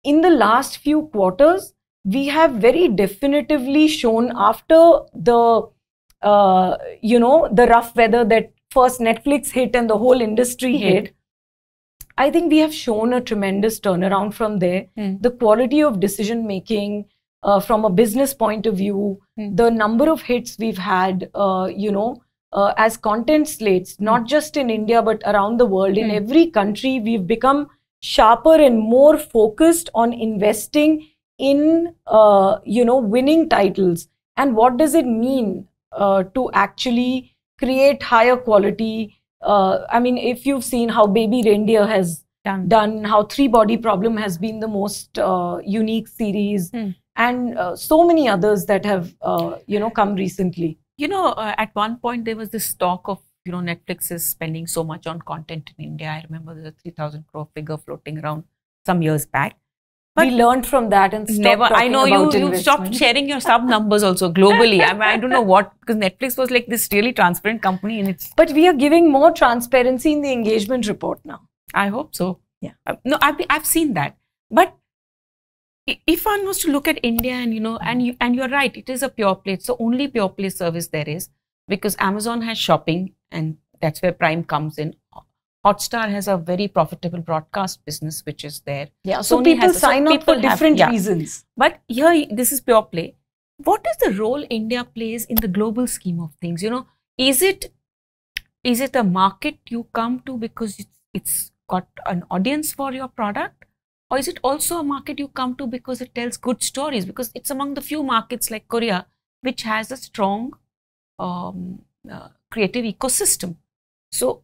Speaker 1: in the last few quarters, we have very definitively shown after the uh, you know the rough weather that first Netflix hit and the whole industry
Speaker 3: Hit.
Speaker 1: I think we have shown a tremendous turnaround from there.
Speaker 3: Hmm.
Speaker 1: The quality of decision making uh, from a business point of view,
Speaker 3: Hmm.
Speaker 1: the number of hits we've had, uh, you know, uh, as content slates, not just in India but around the world, in
Speaker 3: Hmm.
Speaker 1: every country, we've become sharper and more focused on investing in, uh, you know, winning titles. And what does it mean uh, to actually create higher quality? Uh, I mean, if you've seen how Baby Reindeer has
Speaker 3: Done.
Speaker 1: done, how Three Body Problem has been the most uh, unique series,
Speaker 3: Hmm.
Speaker 1: and uh, so many others that have, uh, you know, come recently.
Speaker 3: You know, uh, at one point there was this talk of, you know, Netflix is spending so much on content in India. I remember there's a 3,000 crore figure floating around some years back. But
Speaker 1: we learned from that and
Speaker 3: Never, I know you, you stopped sharing your sub numbers also globally. I mean, I don't know what, because Netflix was like this really transparent company and it's,
Speaker 1: But we are giving more transparency in the engagement report now.
Speaker 3: I hope so.
Speaker 1: Yeah.
Speaker 3: Uh, no, I've, I've seen that. But if one was to look at India and, you know, and you, and you're right, it is a pure play. It's the only pure play service there is because Amazon has shopping and that's where Prime comes in. Hotstar has a very profitable broadcast business, which is there.
Speaker 1: Yeah, so
Speaker 3: Sony
Speaker 1: people
Speaker 3: has a- so
Speaker 1: sign up
Speaker 3: people
Speaker 1: for
Speaker 3: have-
Speaker 1: different
Speaker 3: yeah.
Speaker 1: reasons.
Speaker 3: But here, this is pure play. What is the role India plays in the global scheme of things? You know, is it is it a market you come to because it's, it's got an audience for your product, or is it also a market you come to because it tells good stories? Because it's among the few markets like Korea which has a strong um, uh, creative ecosystem. So,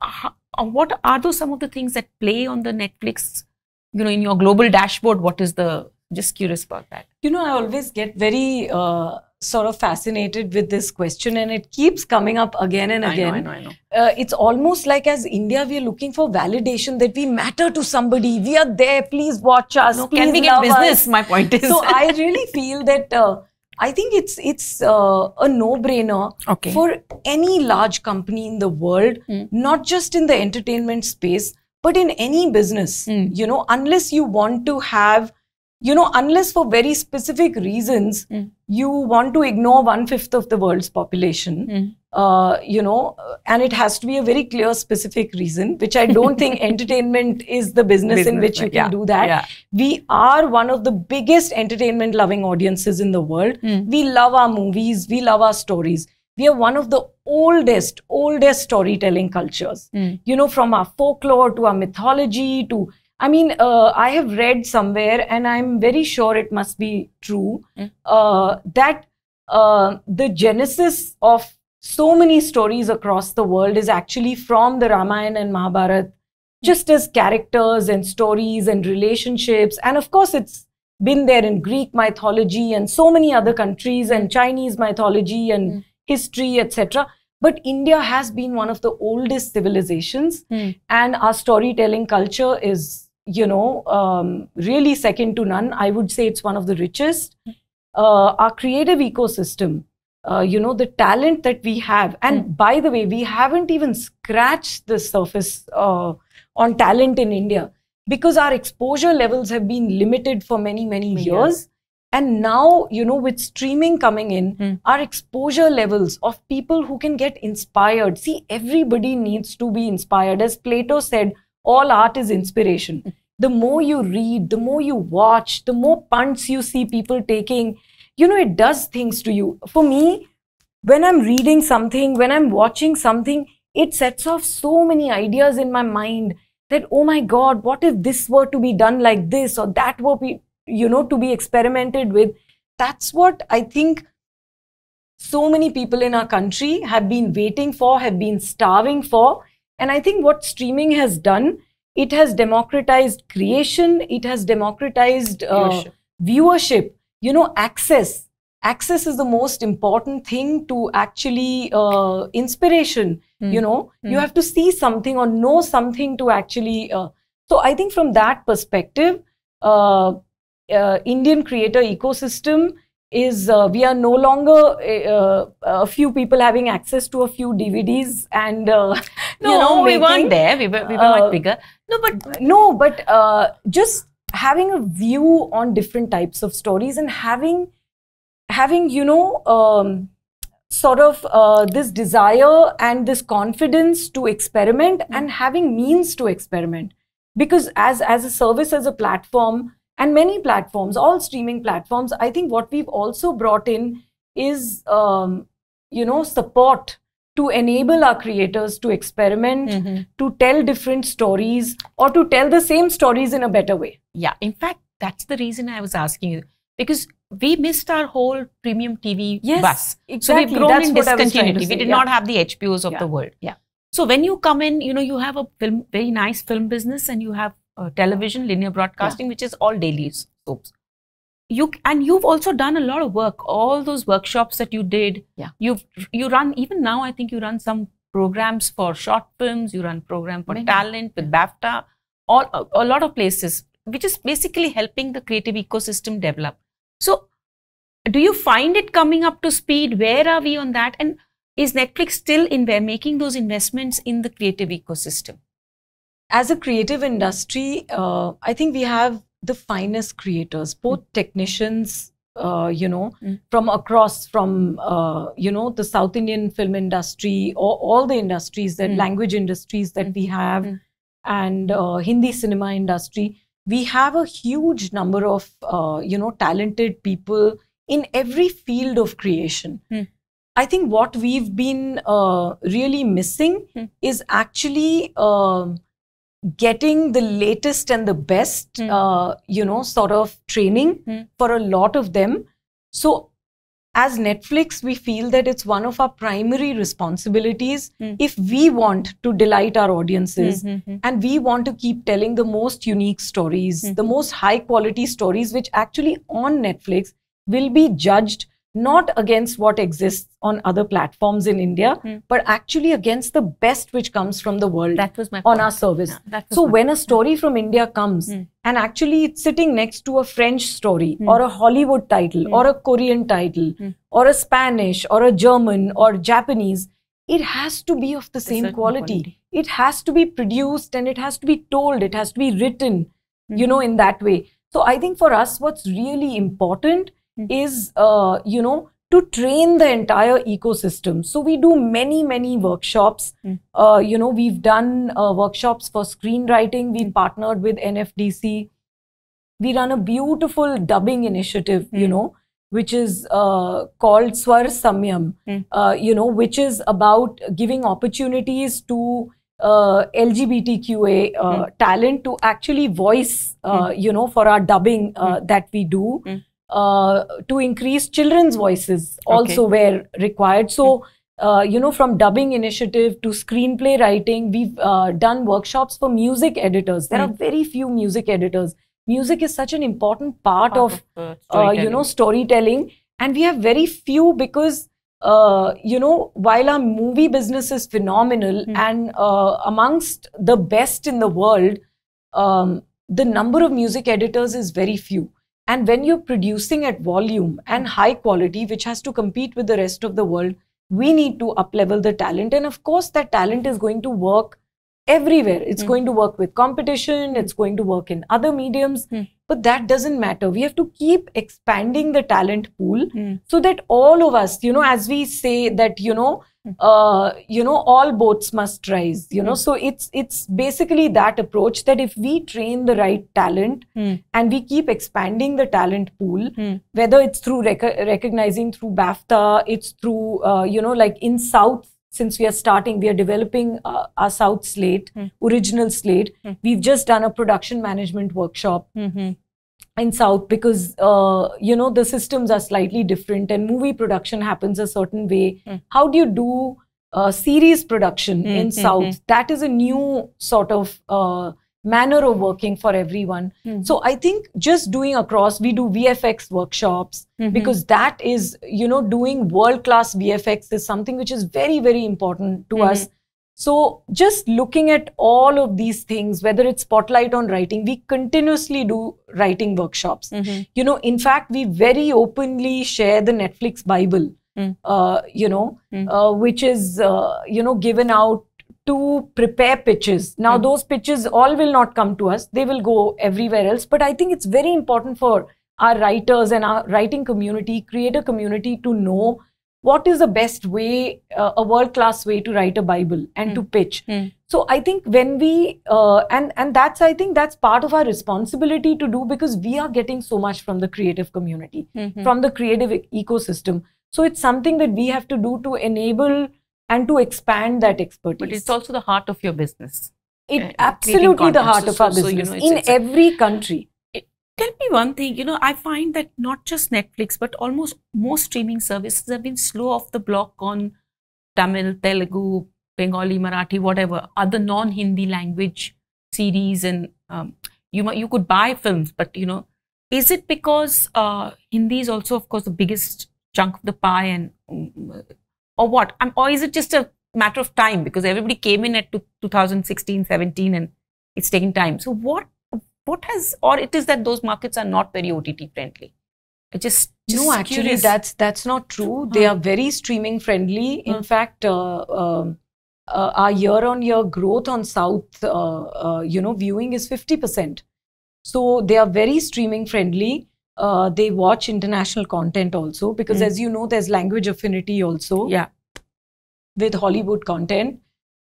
Speaker 3: uh, uh, what are those some of the things that play on the Netflix? You know, in your global dashboard, what is the? Just curious about that.
Speaker 1: You know, I always get very uh, sort of fascinated with this question, and it keeps coming up again and again.
Speaker 3: I know, I know.
Speaker 1: Uh, it's almost like as India, we are looking for validation that we matter to somebody. We are there. Please watch us.
Speaker 3: No,
Speaker 1: please
Speaker 3: can we get
Speaker 1: love
Speaker 3: business?
Speaker 1: us.
Speaker 3: My point is.
Speaker 1: so I really feel that uh, I think it's it's uh, a no-brainer
Speaker 3: Okay.
Speaker 1: for any large company in the world,
Speaker 3: Mm.
Speaker 1: not just in the entertainment space, but in any business.
Speaker 3: Mm.
Speaker 1: You know, unless you want to have, you know, unless for very specific reasons
Speaker 3: Mm.
Speaker 1: You want to ignore one fifth of the world's population.
Speaker 3: Mm.
Speaker 1: Uh, you know, uh, and it has to be a very clear, specific reason, which I don't [LAUGHS] think entertainment is the business, in which you can
Speaker 3: yeah,
Speaker 1: do that
Speaker 3: yeah.
Speaker 1: we are one of the biggest entertainment loving audiences in the world.
Speaker 3: Mm.
Speaker 1: We love our movies, we love our stories. we are one of the oldest, oldest storytelling cultures.
Speaker 3: Mm.
Speaker 1: You know, from our folklore to our mythology to, I mean, uh, I have read somewhere, and I'm very sure it must be true,
Speaker 3: Mm.
Speaker 1: uh, that uh, the genesis of so many stories across the world is actually from the Ramayana and Mahabharata, just as characters and stories and relationships. And of course, it's been there in Greek mythology and so many other countries and Chinese mythology and
Speaker 3: Mm.
Speaker 1: history, etc. But India has been one of the oldest civilizations,
Speaker 3: Mm.
Speaker 1: and our storytelling culture is, you know, um, really second to none. I would say it's one of the richest. Uh, our creative ecosystem, uh, you know, the talent that we have, and by the way, we haven't even scratched the surface uh, on talent in India because our exposure levels have been limited for many, many
Speaker 3: Many
Speaker 1: years.
Speaker 3: years.
Speaker 1: And now, you know, with streaming coming in,
Speaker 3: Hmm.
Speaker 1: our exposure levels of people who can get inspired. See, everybody needs to be inspired. As Plato said, all art is inspiration. The more you read, the more you watch, the more punts you see people taking, you know, it does things to you. For me, when I'm reading something, when I'm watching something, it sets off so many ideas in my mind that, oh my God, what if this were to be done like this or that were, be, you know, to be experimented with? That's what I think so many people in our country have been waiting for, have been starving for. And I think what streaming has done, it has democratized creation, it has democratized uh,
Speaker 3: Viewership.
Speaker 1: viewership, you know, access. Access is the most important thing to actually uh, inspiration.
Speaker 3: Hmm.
Speaker 1: You know, you
Speaker 3: Hmm.
Speaker 1: have to see something or know something to actually. Uh, so I think from that perspective, uh, uh, Indian creator ecosystem is uh, we are no longer uh, a few people having access to a few DVDs and uh, [LAUGHS]
Speaker 3: No,
Speaker 1: you know
Speaker 3: we
Speaker 1: making-
Speaker 3: weren't there. We were, we were
Speaker 1: Uh,
Speaker 3: much bigger. No, but
Speaker 1: no, but uh, just having a view on different types of stories and having having you know um, sort of uh, this desire and this confidence to experiment and having means to experiment because as as a service as a platform and many platforms all streaming platforms i think what we've also brought in is um, you know support to enable our creators to experiment
Speaker 3: Mhm.
Speaker 1: to tell different stories or to tell the same stories in a better way
Speaker 3: yeah, in fact, that's the reason I was asking you because we missed our whole premium TV
Speaker 1: Yes,
Speaker 3: bus. So
Speaker 1: exactly.
Speaker 3: we've grown
Speaker 1: That's
Speaker 3: in
Speaker 1: what I was trying to
Speaker 3: discontinuity. We did
Speaker 1: yeah.
Speaker 3: not have the HBOs of
Speaker 1: Yeah,
Speaker 3: the world.
Speaker 1: yeah.
Speaker 3: So when you come in, you know, you have a film, very nice film business, and you have uh, television, linear broadcasting, which is all daily soaps. You and you've also done a lot of work. All those workshops that you did.
Speaker 1: Yeah.
Speaker 3: You've you run even now. I think you run some programs for short films. You run program for
Speaker 1: Many.
Speaker 3: talent with BAFTA. All a, a lot of places, which is basically helping the creative ecosystem develop. So, do you find it coming up to speed? Where are we on that? And is Netflix still in where making those investments in the creative ecosystem?
Speaker 1: As a creative industry, uh, I think we have the finest creators, both technicians, uh, you know,
Speaker 3: Mm.
Speaker 1: from across, from, uh, you know, the South Indian film industry or all the industries, that
Speaker 3: Mm.
Speaker 1: language industries that
Speaker 3: Mm.
Speaker 1: we have,
Speaker 3: Mm.
Speaker 1: and uh, Hindi cinema industry. We have a huge number of, uh, you know, talented people in every field of creation.
Speaker 3: Mm.
Speaker 1: I think what we've been uh, really missing
Speaker 3: Mm.
Speaker 1: is actually getting the latest and the best,
Speaker 3: Mm.
Speaker 1: uh, you know, sort of training
Speaker 3: Mm.
Speaker 1: for a lot of them. So, as Netflix, we feel that it's one of our primary responsibilities
Speaker 3: Mm.
Speaker 1: if we want to delight our audiences
Speaker 3: Mhm.
Speaker 1: and we want to keep telling the most unique stories,
Speaker 3: Mhm.
Speaker 1: the most high quality stories, which actually on Netflix will be judged not against what exists on other platforms in India,
Speaker 3: Mm.
Speaker 1: but actually against the best which comes from the world
Speaker 3: That was my
Speaker 1: on
Speaker 3: point.
Speaker 1: our service.
Speaker 3: Yeah,
Speaker 1: So when a story from India comes
Speaker 3: Mm.
Speaker 1: and actually it's sitting next to a French story
Speaker 3: Mm.
Speaker 1: or a Hollywood title
Speaker 3: Mm.
Speaker 1: or a Korean title
Speaker 3: Mm.
Speaker 1: or a Spanish or a German or Japanese, it has to be of the same quality.
Speaker 3: quality.
Speaker 1: It has to be produced and it has to be told, it has to be written, you know, in that way. So I think for us, what's really important
Speaker 3: Mm.
Speaker 1: is, uh, you know, to train the entire ecosystem. So we do many, many workshops.
Speaker 3: Mm.
Speaker 1: Uh, you know, we've done uh, workshops for screenwriting. We've partnered with NFDC. We run a beautiful dubbing initiative, you
Speaker 3: Mm.
Speaker 1: know, which is uh, called Swar Samyam,
Speaker 3: Mm.
Speaker 1: uh, you know, which is about giving opportunities to uh, LGBTQA uh, talent to actually voice, uh, you know, for our dubbing uh, that we do,
Speaker 3: Mm.
Speaker 1: Uh, to increase children's voices
Speaker 3: Okay.
Speaker 1: also where required. So, uh, you know, from dubbing initiative to screenplay writing, we've uh, done workshops for music editors. There are very few music editors. Music is such an important part, of,
Speaker 3: uh,
Speaker 1: uh, you know, storytelling, and we have very few because. Uh, you know, while our movie business is phenomenal
Speaker 3: Hmm.
Speaker 1: and uh, amongst the best in the world, um, the number of music editors is very few. And when you're producing at volume and high quality, which has to compete with the rest of the world, we need to uplevel the talent. And of course, that talent is going to work everywhere. It's
Speaker 3: Mm.
Speaker 1: going to work with competition, it's going to work in other mediums,
Speaker 3: Mm.
Speaker 1: but that doesn't matter. We have to keep expanding the talent pool
Speaker 3: Mm.
Speaker 1: so that all of us, you know, as we say that, you know, uh, you know, all boats must rise, you know,
Speaker 3: Mm.
Speaker 1: so it's it's basically that approach that if we train the right talent
Speaker 3: Mm.
Speaker 1: and we keep expanding the talent pool,
Speaker 3: Mm.
Speaker 1: whether it's through rec- recognizing through BAFTA, it's through, uh, you know, like in South, since we are starting, we are developing uh, our South slate,
Speaker 3: Mm.
Speaker 1: original slate.
Speaker 3: Mm.
Speaker 1: We've just done a production management workshop
Speaker 3: Mhm.
Speaker 1: In South because, uh, you know, the systems are slightly different and movie production happens a certain way.
Speaker 3: Mm.
Speaker 1: How do you do uh, series production
Speaker 3: Mm,
Speaker 1: in
Speaker 3: mm,
Speaker 1: South?
Speaker 3: mm.
Speaker 1: That is a new sort of uh, manner of working for everyone.
Speaker 3: Mm.
Speaker 1: So I think just doing across, we do VFX workshops
Speaker 3: Mhm.
Speaker 1: because that is, you know, doing world class VFX is something which is very, very important to
Speaker 3: Mhm.
Speaker 1: us. So just looking at all of these things, whether it's spotlight on writing, we continuously do writing workshops.
Speaker 3: Mhm.
Speaker 1: You know, in fact, we very openly share the Netflix Bible,
Speaker 3: Mm.
Speaker 1: uh, you know,
Speaker 3: Mm.
Speaker 1: uh, which is, uh, you know, given out to prepare pitches. Now,
Speaker 3: Mm.
Speaker 1: those pitches all will not come to us, they will go everywhere else. But I think it's very important for our writers and our writing community, creator community to know what is the best way, uh, a world class way to write a Bible and to pitch.
Speaker 3: Mm.
Speaker 1: So I think when we uh, and and that's I think that's part of our responsibility to do because we are getting so much from the creative community,
Speaker 3: Mhm.
Speaker 1: from the creative e- ecosystem. So it's something that we have to do to enable and to expand that expertise.
Speaker 3: But it's also the heart of your business.
Speaker 1: it
Speaker 3: uh,
Speaker 1: absolutely the heart
Speaker 3: So-
Speaker 1: of our
Speaker 3: so- so, you
Speaker 1: business
Speaker 3: know, it's-
Speaker 1: in
Speaker 3: it's
Speaker 1: every country.
Speaker 3: Tell me one thing, you know, I find that not just Netflix, but almost most streaming services have been slow off the block on Tamil, Telugu, Bengali, Marathi, whatever, other non-Hindi language series, and um, you you could buy films, but you know, is it because uh, Hindi is also, of course, the biggest chunk of the pie, and um, or what? Or is it just a matter of time because everybody came in at two- 2016, 17, and it's taking time. So what what has or it is that those markets are not very OTT friendly. I just, just
Speaker 1: no, actually,
Speaker 3: curious.
Speaker 1: that's that's not true. They
Speaker 3: Huh.
Speaker 1: are very streaming friendly. In
Speaker 3: Huh.
Speaker 1: fact, uh, um, uh, our year-on-year growth on South, uh, uh, you know, viewing is fifty percent. So they are very streaming friendly. Uh, they watch international content also because,
Speaker 3: Mm.
Speaker 1: as you know, there's language affinity also
Speaker 3: yeah.
Speaker 1: with Hollywood content.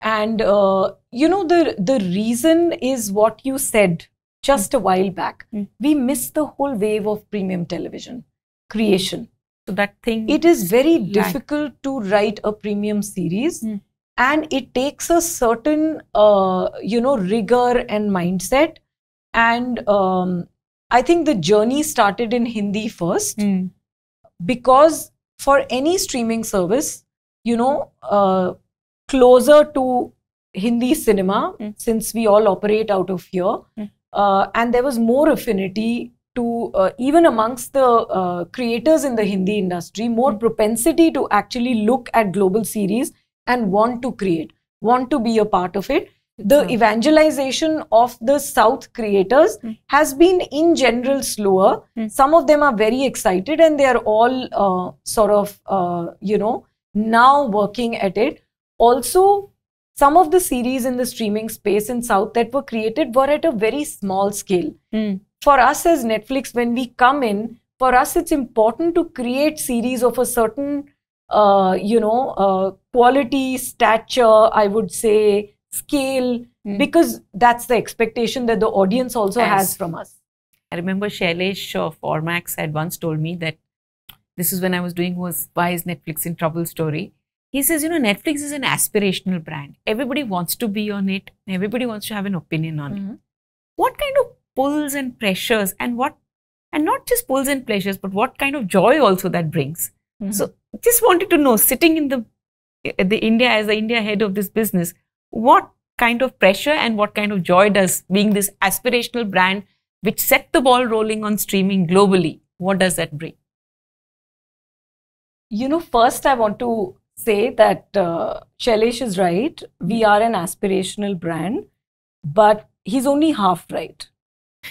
Speaker 1: And uh, you know the the reason is what you said just a while back.
Speaker 3: Mm.
Speaker 1: We missed the whole wave of premium television creation.
Speaker 3: So that thing.
Speaker 1: It is very difficult to write a premium series,
Speaker 3: Mm.
Speaker 1: and it takes a certain uh, you know rigor and mindset. And um, I think the journey started in Hindi first
Speaker 3: Mm.
Speaker 1: because for any streaming service, you know, uh, closer to Hindi cinema,
Speaker 3: Mm.
Speaker 1: since we all operate out of here,
Speaker 3: Mm.
Speaker 1: Uh, and there was more affinity to uh, even amongst the uh, creators in the Hindi industry, more
Speaker 3: Mm.
Speaker 1: propensity to actually look at global series and want to create, want to be a part of it. The
Speaker 3: Sure.
Speaker 1: evangelization of the South creators
Speaker 3: Mm.
Speaker 1: has been in general slower.
Speaker 3: Mm.
Speaker 1: Some of them are very excited and they are all uh, sort of, uh, you know, now working at it. Also, some of the series in the streaming space in South that were created were at a very small scale.
Speaker 3: Mm.
Speaker 1: For us as Netflix, when we come in, for us it's important to create series of a certain, uh, you know, uh, quality, stature, I would say, scale,
Speaker 3: Mm.
Speaker 1: because that's the expectation that the audience also
Speaker 3: Yes.
Speaker 1: has from us.
Speaker 3: I remember Shailesh of Ormax had once told me that this is when I was doing was why is Netflix in trouble story. He says, you know, Netflix is an aspirational brand. Everybody wants to be on it. Everybody wants to have an opinion on it. Mm-hmm. What kind of pulls and pressures and what, and not just pulls and pleasures, but what kind of joy also that brings. Mm-hmm. So just wanted to know, sitting in the the India as the India head of this business, what kind of pressure and what kind of joy does being this aspirational brand which set the ball rolling on streaming globally, what does that bring?
Speaker 1: You know, first I want to say that uh, Shailesh is right. We are an aspirational brand, but he's only half right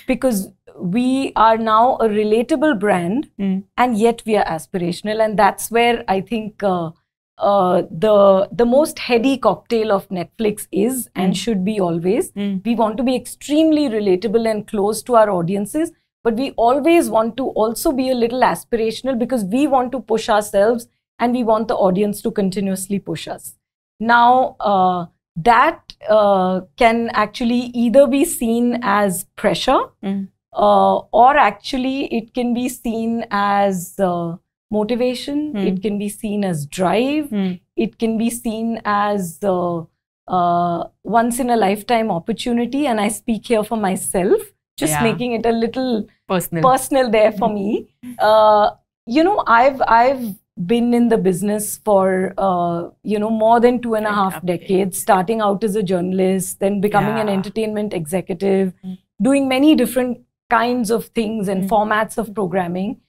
Speaker 1: because we are now a relatable brand
Speaker 3: Mm.
Speaker 1: and yet we are aspirational. And that's where I think uh, uh, the, the most heady cocktail of Netflix is and
Speaker 3: Mm.
Speaker 1: should be always.
Speaker 3: Mm.
Speaker 1: We want to be extremely relatable and close to our audiences, but we always want to also be a little aspirational because we want to push ourselves and we want the audience to continuously push us. Now, uh, that uh, can actually either be seen as pressure
Speaker 3: Mm.
Speaker 1: uh, or actually it can be seen as uh, motivation,
Speaker 3: Mm.
Speaker 1: it can be seen as drive,
Speaker 3: Mm.
Speaker 1: it can be seen as uh, uh, once in a lifetime opportunity. And I speak here for myself, just
Speaker 3: Yeah.
Speaker 1: making it a little
Speaker 3: Personal.
Speaker 1: personal there for me. Uh, you know, I've I've been in the business for uh, you know more than two and a half
Speaker 3: Decades.
Speaker 1: decades. Starting out as a journalist, then becoming an entertainment executive,
Speaker 3: Mm.
Speaker 1: doing many different kinds of things and
Speaker 3: Mm.
Speaker 1: formats of programming.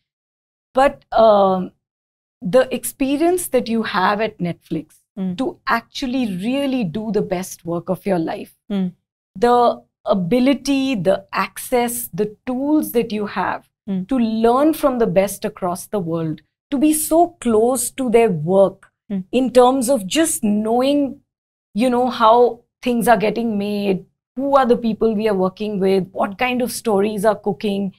Speaker 1: But um, the experience that you have at Netflix
Speaker 3: Mm.
Speaker 1: to actually really do the best work of your life,
Speaker 3: Mm.
Speaker 1: the ability, the access, the tools that you have
Speaker 3: Mm.
Speaker 1: to learn from the best across the world, to be so close to their work
Speaker 3: Mm.
Speaker 1: in terms of just knowing, you know, how things are getting made, who are the people we are working with, what kind of stories are cooking,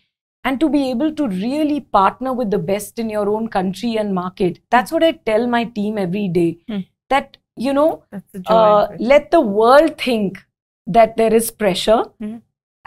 Speaker 1: and to be able to really partner with the best in your own country and market. That's what I tell my team every day.
Speaker 3: Mm.
Speaker 1: That, you know,
Speaker 3: That's the joy.
Speaker 1: uh, let the world think that there is pressure.
Speaker 3: Mhm.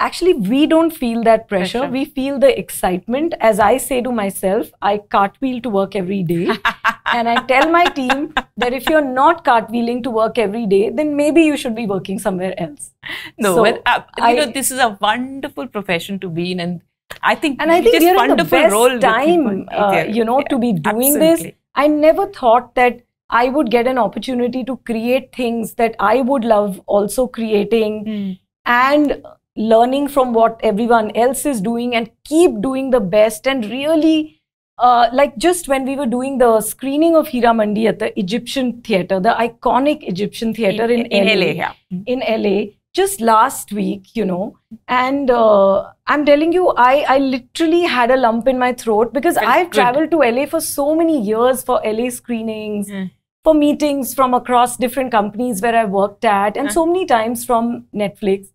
Speaker 1: Actually, we don't feel that pressure.
Speaker 3: Pressure.
Speaker 1: We feel the excitement. As I say to myself, I cartwheel to work every day. [LAUGHS] and I tell my team that if you're not cartwheeling to work every day, then maybe you should be working somewhere else.
Speaker 3: No,
Speaker 1: So,
Speaker 3: but, uh, you
Speaker 1: I-
Speaker 3: know, this is a wonderful profession to be in, and I think
Speaker 1: And I think
Speaker 3: just
Speaker 1: in the
Speaker 3: wonderful
Speaker 1: best
Speaker 3: role
Speaker 1: time, uh, you know,
Speaker 3: yeah,
Speaker 1: to be doing this. I never thought that I would get an opportunity to create things that I would love also creating
Speaker 3: Mm.
Speaker 1: and learning from what everyone else is doing and keep doing the best and really uh, like just when we were doing the screening of Heeramandi at the Egyptian theater, the iconic Egyptian theater in,
Speaker 3: in,
Speaker 1: LA,
Speaker 3: LA, yeah.
Speaker 1: in LA just last week, you know, and uh, I'm telling you, I, I literally had a lump in my throat because
Speaker 3: Felt
Speaker 1: I've
Speaker 3: good.
Speaker 1: traveled to LA for so many years for LA screenings,
Speaker 3: Mm.
Speaker 1: for meetings from across different companies where I worked at, and
Speaker 3: Uh.
Speaker 1: so many times from Netflix.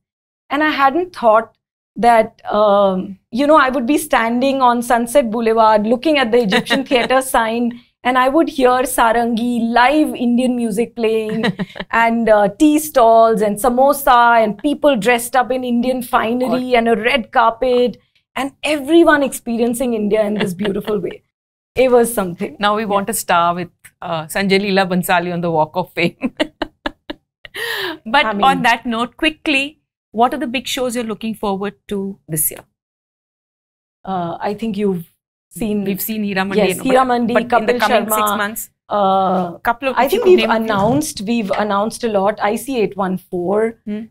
Speaker 1: And I hadn't thought that, um, you know, I would be standing on Sunset Boulevard looking at the Egyptian [LAUGHS] theater sign. And I would hear sarangi, live Indian music playing, [LAUGHS] and uh, tea stalls, and samosa, and people dressed up in Indian finery, and a red carpet, and everyone experiencing India in this beautiful way. It was something.
Speaker 3: Now we want a star with uh, Sanjay Leela Bhansali on the Walk of Fame. [LAUGHS] but
Speaker 1: I
Speaker 3: on that note, quickly, what are the big shows you're looking forward to this year?
Speaker 1: Uh, I think you've seen.
Speaker 3: We've seen Heeramandi.
Speaker 1: Yes,
Speaker 3: but-
Speaker 1: Heeramandi,
Speaker 3: but in the
Speaker 1: Kapil
Speaker 3: coming six months,
Speaker 1: uh,
Speaker 3: couple of
Speaker 1: I think we've announced we've announced a lot. IC eight one four
Speaker 3: Hmm.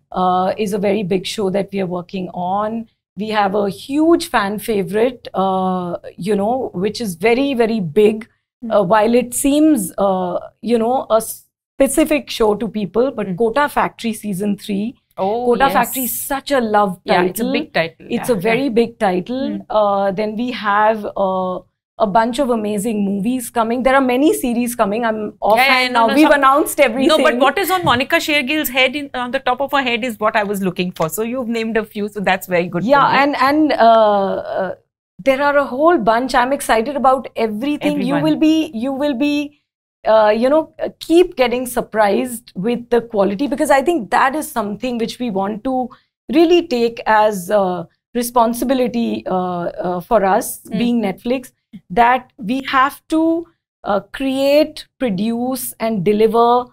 Speaker 1: is a very big show that we are working on. We have a huge fan favorite, uh, you know, which is very very big.
Speaker 3: Hmm.
Speaker 1: Uh, while it seems, uh, you know, a specific show to people, but
Speaker 3: Hmm.
Speaker 1: Kota Factory season three.
Speaker 3: Oh,
Speaker 1: Kota
Speaker 3: yes.
Speaker 1: Factory is such a love title.
Speaker 3: Yeah, it's a big title.
Speaker 1: It's
Speaker 3: yeah,
Speaker 1: a very big title.
Speaker 3: Mm.
Speaker 1: Uh, then we have uh, a bunch of amazing movies coming. There are many series coming. I'm offhand
Speaker 3: yeah, no,
Speaker 1: now.
Speaker 3: no,
Speaker 1: We've
Speaker 3: some-
Speaker 1: announced everything.
Speaker 3: No, but what is on Monika Shergill's head, in, on the top of her head, is what I was looking for. So you've named a few, so that's very good.
Speaker 1: Yeah, and and uh, uh, there are a whole bunch. I'm excited about everything. You will be. You will be. Uh, you know, uh, keep getting surprised with the quality because I think that is something which we want to really take as uh, responsibility uh, uh, for us
Speaker 3: Mm.
Speaker 1: being Netflix. that we have to uh, create, produce, and deliver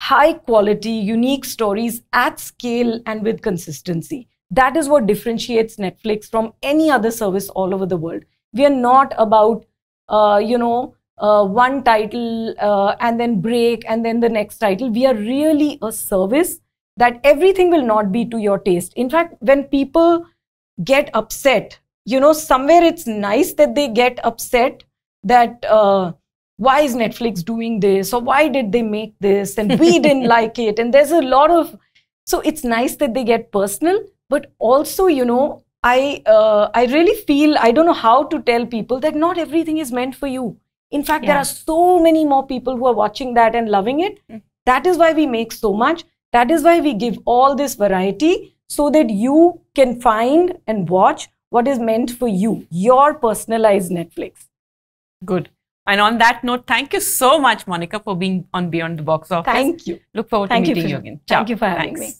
Speaker 1: high quality, unique stories at scale and with consistency. That is what differentiates Netflix from any other service all over the world. We are not about, uh, you know, uh, one title uh, and then break and then the next title. We are really a service that everything will not be to your taste. In fact, when people get upset, you know, somewhere it's nice that they get upset that uh, why is Netflix doing this or why did they make this and we [LAUGHS] didn't like it. And there's a lot of, so it's nice that they get personal, but also, you know, I, uh, I really feel, I don't know how to tell people that not everything is meant for you. In fact, there are so many more people who are watching that and loving it.
Speaker 3: Mm.
Speaker 1: That is why we make so much. That is why we give all this variety so that you can find and watch what is meant for you, your personalized Netflix.
Speaker 3: Good. And on that note, thank you so much, Monika, for being on Beyond the Box Office.
Speaker 1: Thank you.
Speaker 3: Look forward to
Speaker 1: Thank you
Speaker 3: meeting
Speaker 1: for-
Speaker 3: you again.
Speaker 1: thank you for having
Speaker 3: Thanks.
Speaker 1: me.